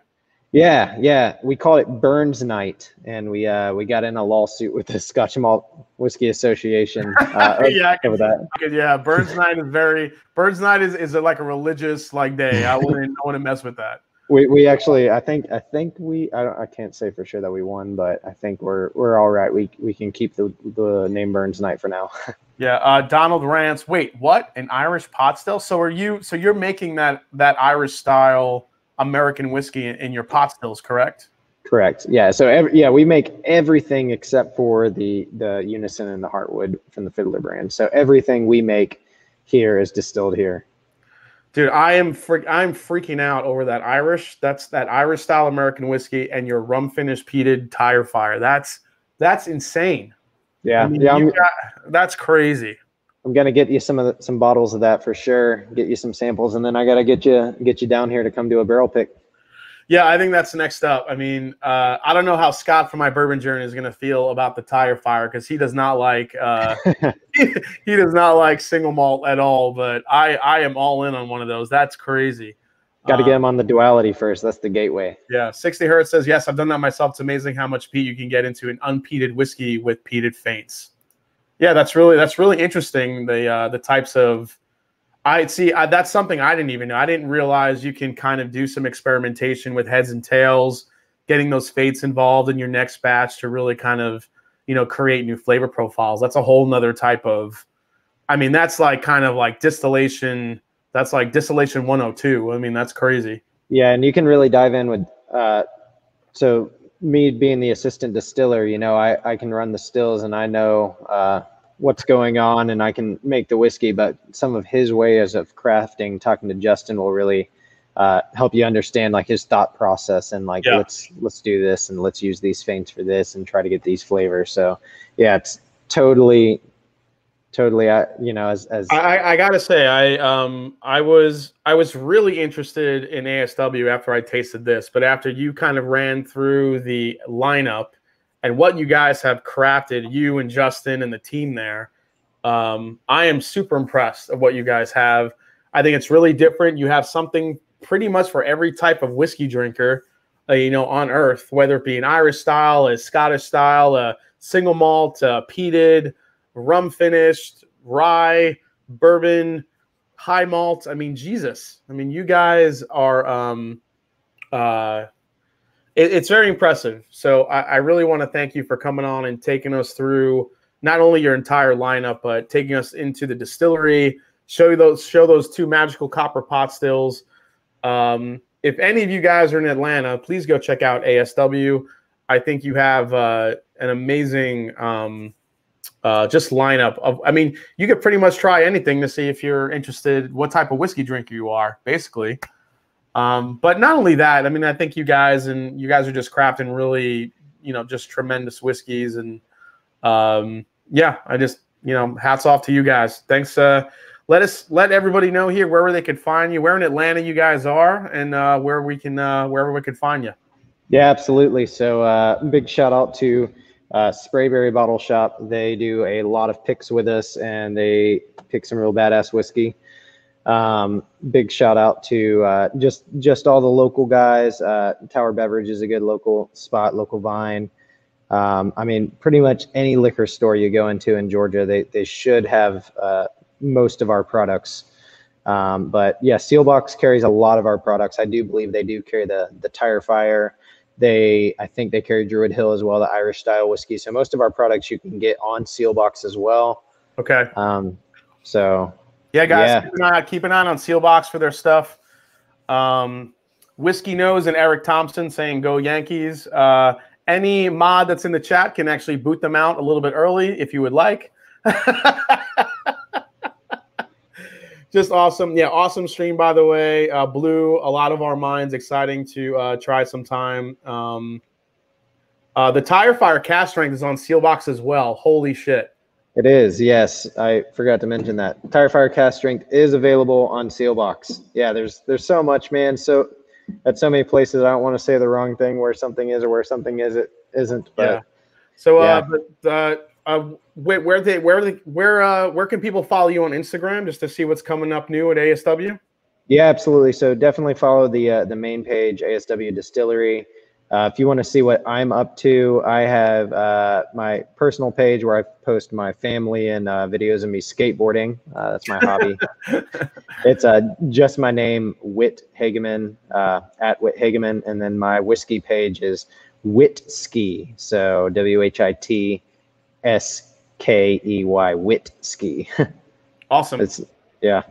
yeah, yeah, we call it Burns Night, and we uh, we got in a lawsuit with the Scotch Malt Whiskey Association uh, yeah, over that. Okay, yeah, Burns Night is very Burns Night is, is like a religious like day. I wouldn't I wouldn't mess with that. We, we actually I think I think we I don't I can't say for sure that we won, but I think we're we're all right. We we can keep the the name Burns Night for now. Yeah, uh, Donald Rance. Wait, what? An Irish pot still? So are you? So you're making that that Irish style American whiskey in, in your pot stills, correct? Correct. Yeah. So every, yeah, we make everything except for the the Unison and the Hartwood from the Fiddler brand. So everything we make here is distilled here. Dude, I am freak, I'm freaking out over that Irish. That's that Irish style American whiskey and your rum finished peated tire fire. That's that's insane. Yeah. I mean, yeah. got- that's crazy. I'm gonna get you some of the, some bottles of that for sure. Get you some samples, and then I gotta get you get you down here to come do a barrel pick. Yeah, I think that's next up. I mean, uh, I don't know how Scott from my bourbon journey is going to feel about the tire fire because he does not like uh, he does not like single malt at all. But I I am all in on one of those. That's crazy. Got to Uh, get him on the duality first. That's the gateway. Yeah, 60 Hertz says, yes, I've done that myself. It's amazing how much peat you can get into an unpeated whiskey with peated faints. Yeah, that's really that's really interesting. The uh, the types of I see I, that's something I didn't even know. I didn't realize you can kind of do some experimentation with heads and tails, getting those faints involved in your next batch to really kind of you know create new flavor profiles. That's a whole nother type of. I mean, that's like kind of like distillation. That's like distillation 102. I mean, that's crazy. Yeah, and you can really dive in with. Uh, so me being the assistant distiller, you know, I, I can run the stills and I know uh, what's going on and I can make the whiskey, but some of his ways of crafting, talking to Justin will really uh, help you understand like his thought process and like, yeah. let's, let's do this and let's use these faints for this and try to get these flavors. So yeah, it's totally, totally I, you know as, as I, I gotta say i um i was i was really interested in asw after i tasted this but after you kind of ran through the lineup and what you guys have crafted you and justin and the team there um i am super impressed of what you guys have i think it's really different you have something pretty much for every type of whiskey drinker uh, you know on earth whether it be an irish style a scottish style a single malt uh, peated rum finished, rye, bourbon, high malt. I mean, Jesus. I mean, you guys are um uh it, it's very impressive. So I, I really want to thank you for coming on and taking us through not only your entire lineup, but taking us into the distillery, show you those show those two magical copper pot stills. Um, if any of you guys are in Atlanta, please go check out ASW. I think you have uh, an amazing um, uh, just lineup of i mean you could pretty much try anything to see if you're interested what type of whiskey drinker you are basically um, but not only that i mean i think you guys and you guys are just crafting really you know just tremendous whiskeys and um, yeah i just you know hats off to you guys thanks uh, let us let everybody know here wherever they could find you where in atlanta you guys are and uh, where we can uh, wherever we could find you yeah absolutely so uh, big shout out to uh, Sprayberry Bottle Shop. They do a lot of picks with us, and they pick some real badass whiskey. Um, big shout out to uh, just just all the local guys. Uh, Tower Beverage is a good local spot, local vine. Um, I mean, pretty much any liquor store you go into in Georgia, they they should have uh, most of our products. Um, but yeah, Seelbach's carries a lot of our products. I do believe they do carry the the Tire Fire they, I think they carry Druid Hill as well, the Irish style whiskey. So most of our products you can get on Seelbach's as well. Okay. Um, so yeah, guys, yeah. Keep, an eye, keep an eye on Seelbach's for their stuff. Um, Whiskey Nose and Eric Thompson saying "Go Yankees." Uh, any mod that's in the chat can actually boot them out a little bit early if you would like. just awesome. Yeah, awesome stream by the way. Uh, blew a lot of our minds. Exciting to uh, try sometime. Um, uh, the tire fire cask strength is on Seelbach's as well. Holy shit! It is. Yes, I forgot to mention that. Tire fire cask strength is available on Seelbach's. Yeah, there's there's so much, man. So at so many places, I don't want to say the wrong thing where something is or where something is it isn't. But yeah. So, uh, but uh, uh, where, where they where they where uh where can people follow you on Instagram just to see what's coming up new at ASW? Yeah, absolutely. So definitely follow the uh, the main page ASW Distillery. Uh, if you want to see what I'm up to, I have uh, my personal page where I post my family and uh, videos of me skateboarding. Uh, that's my hobby. it's uh, just my name, Whit Hagemann, uh, at Whit Hagemann. And then my whiskey page is Whit Ski. So W H I T S K E Y Wit Ski. awesome. It's yeah.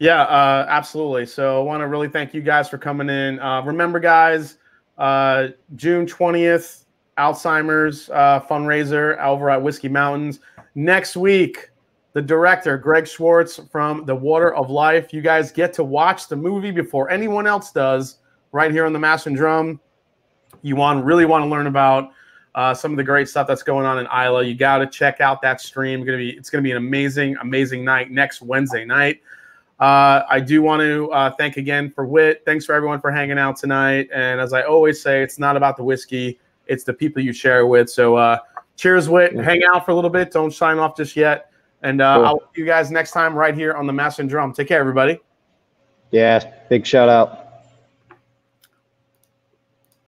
Yeah, uh, absolutely. So I want to really thank you guys for coming in. Uh, remember, guys, uh, June twentieth, Alzheimer's uh, fundraiser over at Whiskey Mountains. Next week, the director Greg Schwartz from The Water of Life. You guys get to watch the movie before anyone else does, right here on the Mash and Drum. You want really want to learn about uh, some of the great stuff that's going on in Islay. You got to check out that stream. It's going to be an amazing, amazing night next Wednesday night. Uh, I do want to uh, thank again for Whit. Thanks for everyone for hanging out tonight. And as I always say, it's not about the whiskey; it's the people you share with. So, uh, cheers, Whit. Hang out for a little bit. Don't sign off just yet. And uh, cool. I'll see you guys next time right here on the Mash and Drum. Take care, everybody. Yeah, big shout out.